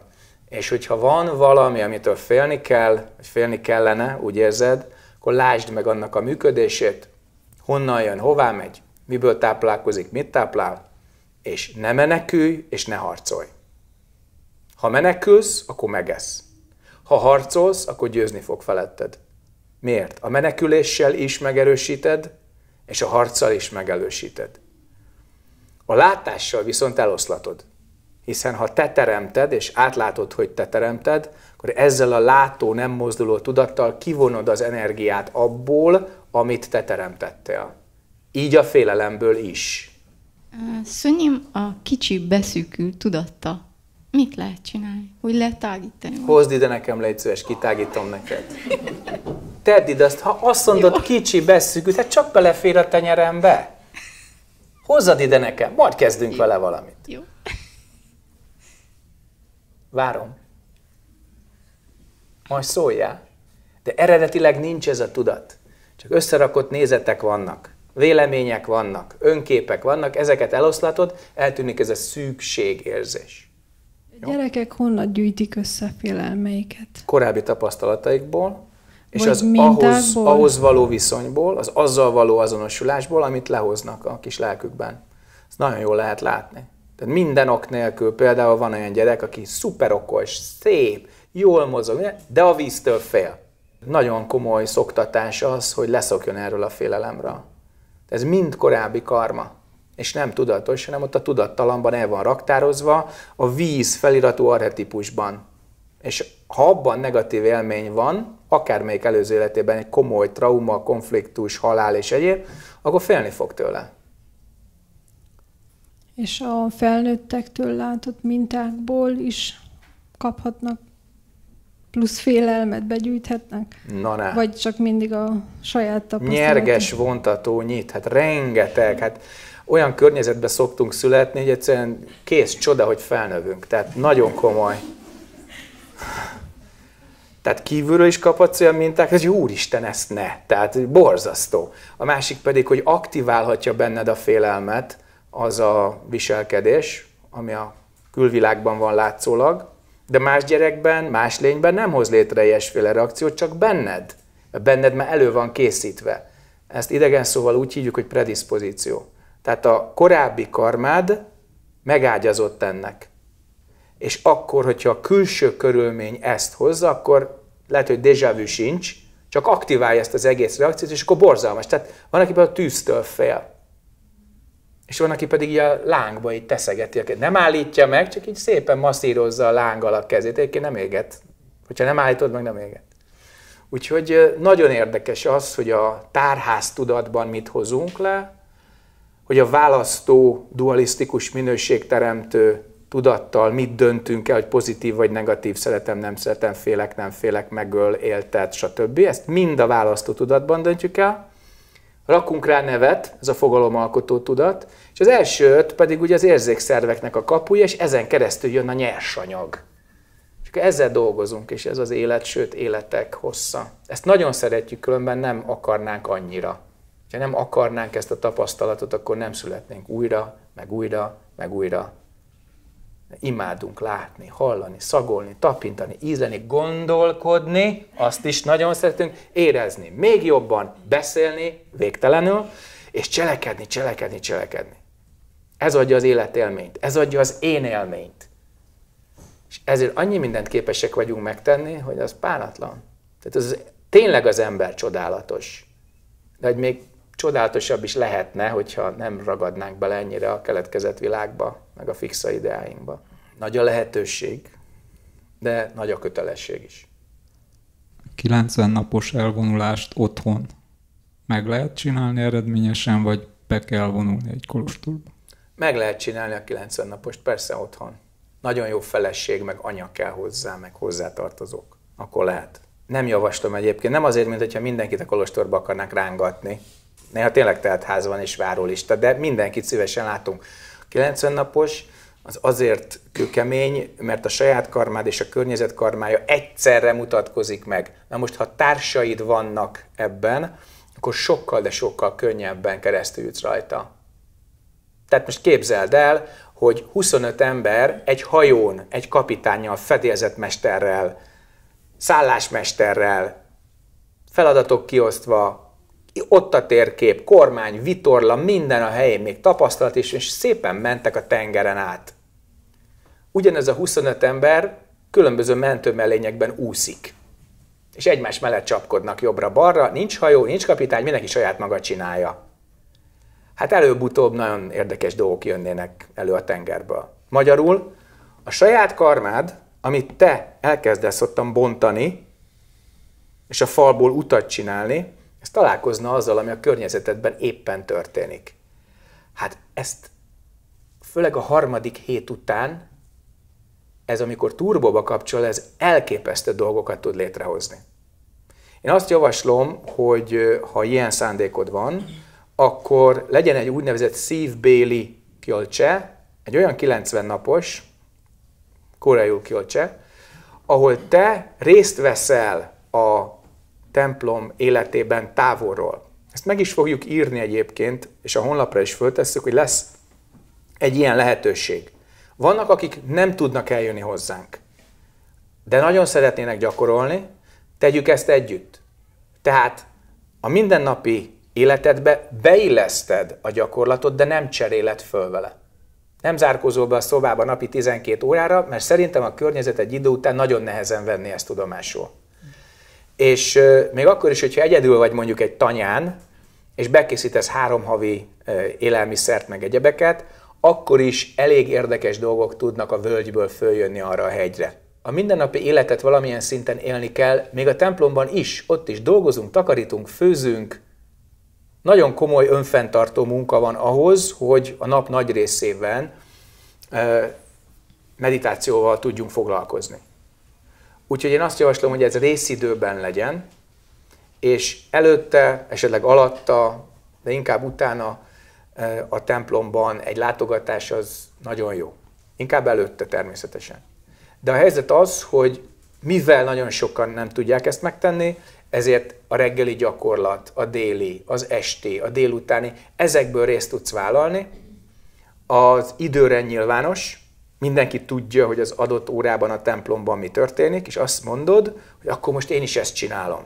és hogyha van valami, amitől félni kell, vagy félni kellene, úgy érzed, akkor lásd meg annak a működését, honnan jön, hová megy, miből táplálkozik, mit táplál, és ne menekülj, és ne harcolj. Ha menekülsz, akkor megesz. Ha harcolsz, akkor győzni fog feletted. Miért? A meneküléssel is megerősíted, és a harccal is megelősíted. A látással viszont eloszlatod. Hiszen ha te teremted, és átlátod, hogy te teremted, akkor ezzel a látó, nem mozduló tudattal kivonod az energiát abból, amit te teremtettél. Így a félelemből is. Szönyim a kicsi beszűkül tudatta. Mit lehet csinálni? Hogy lehet tágítani? Hozd ide nekem, légy szíves, kitágítom neked. Tedd ide azt, ha azt mondod, Jó. kicsi beszűkült, hát csak belefér a tenyerembe. Hozzad ide nekem, majd kezdünk Jó. vele valamit. Jó. Várom. Majd szóljál. De eredetileg nincs ez a tudat. Csak összerakott nézetek vannak, vélemények vannak, önképek vannak, ezeket eloszlatod, eltűnik ez a szűkségérzés. A gyerekek honnan gyűjtik össze félelmeiket? Korábbi tapasztalataikból, és Vagy az ahhoz, ahhoz való viszonyból, az azzal való azonosulásból, amit lehoznak a kis lelkükben. Ezt nagyon jól lehet látni. Tehát minden ok nélkül például van olyan gyerek, aki szuper okos, szép, jól mozog, de a víztől fél. Nagyon komoly szoktatás az, hogy leszokjon erről a félelemről. Ez mind korábbi karma, és nem tudatos, hanem ott a tudattalamban el van raktározva, a víz feliratú arhetipusban. És ha abban negatív élmény van, akármelyik előző életében egy komoly trauma, konfliktus, halál és egyéb, akkor félni fog tőle. És a felnőttektől látott mintákból is kaphatnak plusz félelmet begyűjthetnek? Na ne. Vagy csak mindig a saját tapasztalatok? Nyerges vontató nyit, hát rengeteg, hát olyan környezetben szoktunk születni, hogy egyszerűen kész csoda, hogy felnövünk. Tehát nagyon komoly. Tehát kívülről is kaphatsz olyan minták, hogy úristen, ezt ne. Tehát borzasztó. A másik pedig, hogy aktiválhatja benned a félelmet, az a viselkedés, ami a külvilágban van látszólag, de más gyerekben, más lényben nem hoz létre ilyesféle reakciót, csak benned. Benned már elő van készítve. Ezt idegen szóval úgy hívjuk, hogy predispozíció. Tehát a korábbi karmád megágyazott ennek. És akkor, hogyha a külső körülmény ezt hozza, akkor lehet, hogy déjà sincs, csak aktiválja ezt az egész reakciót, és akkor borzalmas. Tehát van, aki a tűztől fél. És van, aki pedig a lángba így teszegeti. Nem állítja meg, csak így szépen masszírozza a lánggal a kezét. Egyébként nem éget. Hogyha nem állítod meg, nem éget. Úgyhogy nagyon érdekes az, hogy a tárház tudatban mit hozunk le, hogy a választó, dualisztikus minőségteremtő tudattal mit döntünk el, hogy pozitív vagy negatív, szeretem, nem szeretem, félek, nem félek, megöl, éltet, stb. Ezt mind a választó tudatban döntjük el. Rakunk rá nevet, ez a fogalomalkotó tudat, és az első öt pedig ugye az érzékszerveknek a kapuja, és ezen keresztül jön a nyersanyag. És akkor ezzel dolgozunk, és ez az élet, sőt életek hossza. Ezt nagyon szeretjük, különben nem akarnánk annyira. Ha nem akarnánk ezt a tapasztalatot, akkor nem születnénk újra, meg újra, meg újra. Imádunk látni, hallani, szagolni, tapintani, ízleni, gondolkodni, azt is nagyon szeretünk, érezni, még jobban beszélni, végtelenül, és cselekedni, cselekedni, cselekedni. Ez adja az életélményt, ez adja az én élményt. És ezért annyi mindent képesek vagyunk megtenni, hogy az páratlan. Tehát az tényleg az ember csodálatos. De hogy még csodálatosabb is lehetne, hogyha nem ragadnánk bele ennyire a keletkezett világba, meg a fixa ideáinkba. Nagy a lehetőség, de nagy a kötelesség is. 90 napos elvonulást otthon meg lehet csinálni eredményesen, vagy be kell vonulni egy kolostorba? Meg lehet csinálni a 90 napost, persze otthon. Nagyon jó feleség, meg anya kell hozzá, meg hozzátartozók. Akkor lehet. Nem javaslom egyébként, nem azért, mint hogyha mindenkit a kolostorba akarnák rángatni. Néha tényleg telt ház van és várólista, de mindenkit szívesen látunk. 90 napos, az azért kőkemény, mert a saját karmád és a környezet karmája egyszerre mutatkozik meg. Na most, ha társaid vannak ebben, akkor sokkal, de sokkal könnyebben keresztül jutsz rajta. Tehát most képzeld el, hogy 25 ember egy hajón, egy kapitányjal, fedélzetmesterrel, szállásmesterrel, feladatok kiosztva, ott a térkép, kormány, vitorla, minden a helyén, még tapasztalat is, és szépen mentek a tengeren át. Ugyanez a 25 ember különböző mentőmellényekben úszik. És egymás mellett csapkodnak jobbra-balra, nincs hajó, nincs kapitány, mindenki saját maga csinálja. Hát előbb-utóbb nagyon érdekes dolgok jönnének elő a tengerből. Magyarul a saját karmád, amit te elkezdesz ottan bontani, és a falból utat csinálni, Ez találkozna azzal, ami a környezetedben éppen történik. Hát ezt főleg a harmadik hét után, ez amikor turbóba kapcsol, ez elképesztő dolgokat tud létrehozni. Én azt javaslom, hogy ha ilyen szándékod van, akkor legyen egy úgynevezett szívbéli kiolcse, egy olyan 90 napos, koreaiul kiolcse, ahol te részt veszel a templom életében távolról. Ezt meg is fogjuk írni egyébként, és a honlapra is föltesszük, hogy lesz egy ilyen lehetőség. Vannak, akik nem tudnak eljönni hozzánk, de nagyon szeretnének gyakorolni, tegyük ezt együtt. Tehát a mindennapi életedbe beilleszted a gyakorlatot, de nem cseréled föl vele. Nem zárkózol be a szobába napi 12 órára, mert szerintem a környezet egy idő után nagyon nehezen venni ezt tudomásul. És még akkor is, hogyha egyedül vagy mondjuk egy tanyán, és bekészítesz három havi élelmiszert, meg egyebeket, akkor is elég érdekes dolgok tudnak a völgyből följönni arra a hegyre. A mindennapi életet valamilyen szinten élni kell, még a templomban is, ott is dolgozunk, takarítunk, főzünk. Nagyon komoly önfenntartó munka van ahhoz, hogy a nap nagy részében meditációval tudjunk foglalkozni. Úgyhogy én azt javaslom, hogy ez részidőben legyen, és előtte, esetleg alatta, de inkább utána a templomban egy látogatás az nagyon jó. Inkább előtte természetesen. De a helyzet az, hogy mivel nagyon sokan nem tudják ezt megtenni, ezért a reggeli gyakorlat, a déli, az esti, a délutáni, ezekből részt tudsz vállalni. Az időre nyilvános, mindenki tudja, hogy az adott órában a templomban mi történik, és azt mondod, hogy akkor most én is ezt csinálom.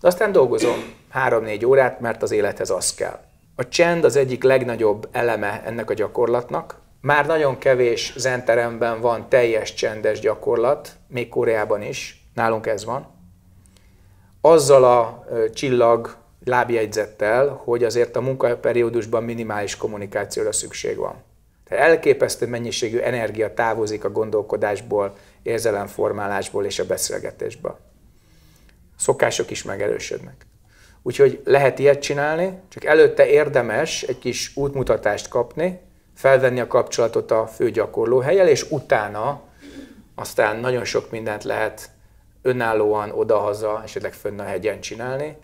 De aztán dolgozom három-négy órát, mert az élethez az kell. A csend az egyik legnagyobb eleme ennek a gyakorlatnak. Már nagyon kevés zenteremben van teljes csendes gyakorlat, még Koreában is, nálunk ez van. Azzal a csillag lábjegyzettel, hogy azért a munkaperiódusban minimális kommunikációra szükség van. Tehát elképesztő mennyiségű energia távozik a gondolkodásból, érzelemformálásból és a beszélgetésből. Szokások is megerősödnek. Úgyhogy lehet ilyet csinálni, csak előtte érdemes egy kis útmutatást kapni, felvenni a kapcsolatot a főgyakorló helyel, és utána aztán nagyon sok mindent lehet önállóan odahaza, esetleg fönn a hegyen csinálni,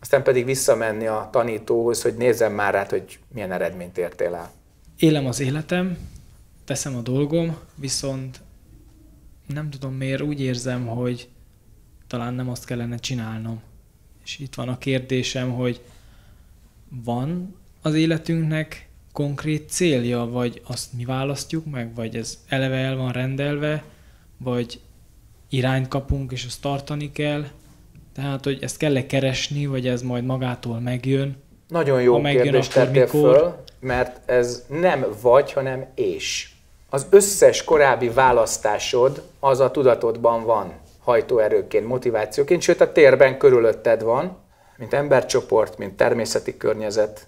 aztán pedig visszamenni a tanítóhoz, hogy nézzem már át, hogy milyen eredményt értél el. Élem az életem, teszem a dolgom, viszont nem tudom miért úgy érzem, hogy talán nem azt kellene csinálnom. És itt van a kérdésem, hogy van az életünknek konkrét célja, vagy azt mi választjuk meg, vagy ez eleve el van rendelve, vagy irányt kapunk, és azt tartani kell. Tehát, hogy ezt kell-e keresni, vagy ez majd magától megjön. Nagyon jó megjön, kérdést mikor? föl, mert ez nem vagy, hanem és. Az összes korábbi választásod az a tudatodban van hajtóerőként, motivációként, sőt a térben körülötted van, mint embercsoport, mint természeti környezet.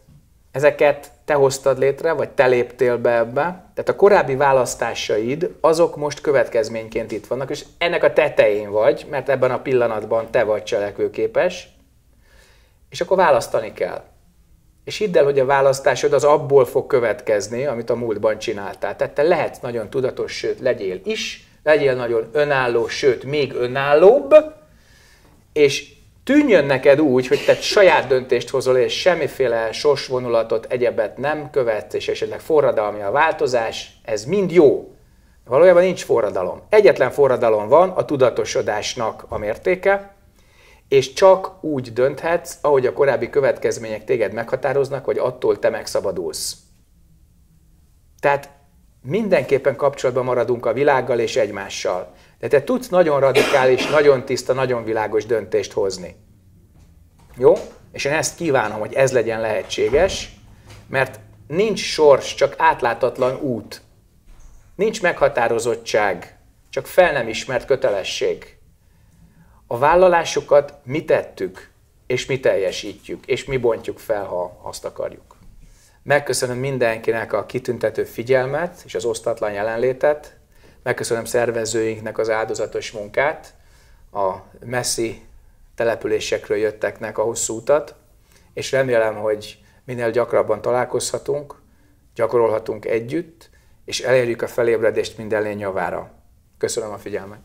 Ezeket te hoztad létre, vagy te léptél be ebbe. Tehát a korábbi választásaid, azok most következményként itt vannak, és ennek a tetején vagy, mert ebben a pillanatban te vagy cselekvőképes, és akkor választani kell. És hidd el, hogy a választásod az abból fog következni, amit a múltban csináltál. Tehát te lehetsz nagyon tudatos, sőt, legyél is, legyél nagyon önálló, sőt, még önállóbb, és tűnjön neked úgy, hogy te saját döntést hozol, és semmiféle sorsvonulatot, egyebet nem követsz, és esetleg forradalmi a változás, ez mind jó. Valójában nincs forradalom. Egyetlen forradalom van, a tudatosodásnak a mértéke, és csak úgy dönthetsz, ahogy a korábbi következmények téged meghatároznak, vagy attól te megszabadulsz. Tehát mindenképpen kapcsolatban maradunk a világgal és egymással. De te tudsz nagyon radikális, nagyon tiszta, nagyon világos döntést hozni. Jó? És én ezt kívánom, hogy ez legyen lehetséges, mert nincs sors, csak átláthatlan út. Nincs meghatározottság, csak fel nem ismert kötelesség. A vállalásokat mi tettük, és mi teljesítjük, és mi bontjuk fel, ha azt akarjuk. Megköszönöm mindenkinek a kitüntető figyelmet és az osztatlan jelenlétet. Megköszönöm szervezőinknek az áldozatos munkát, a messzi településekről jötteknek a hosszú utat, és remélem, hogy minél gyakrabban találkozhatunk, gyakorolhatunk együtt, és elérjük a felébredést minden lény javára. Köszönöm a figyelmet!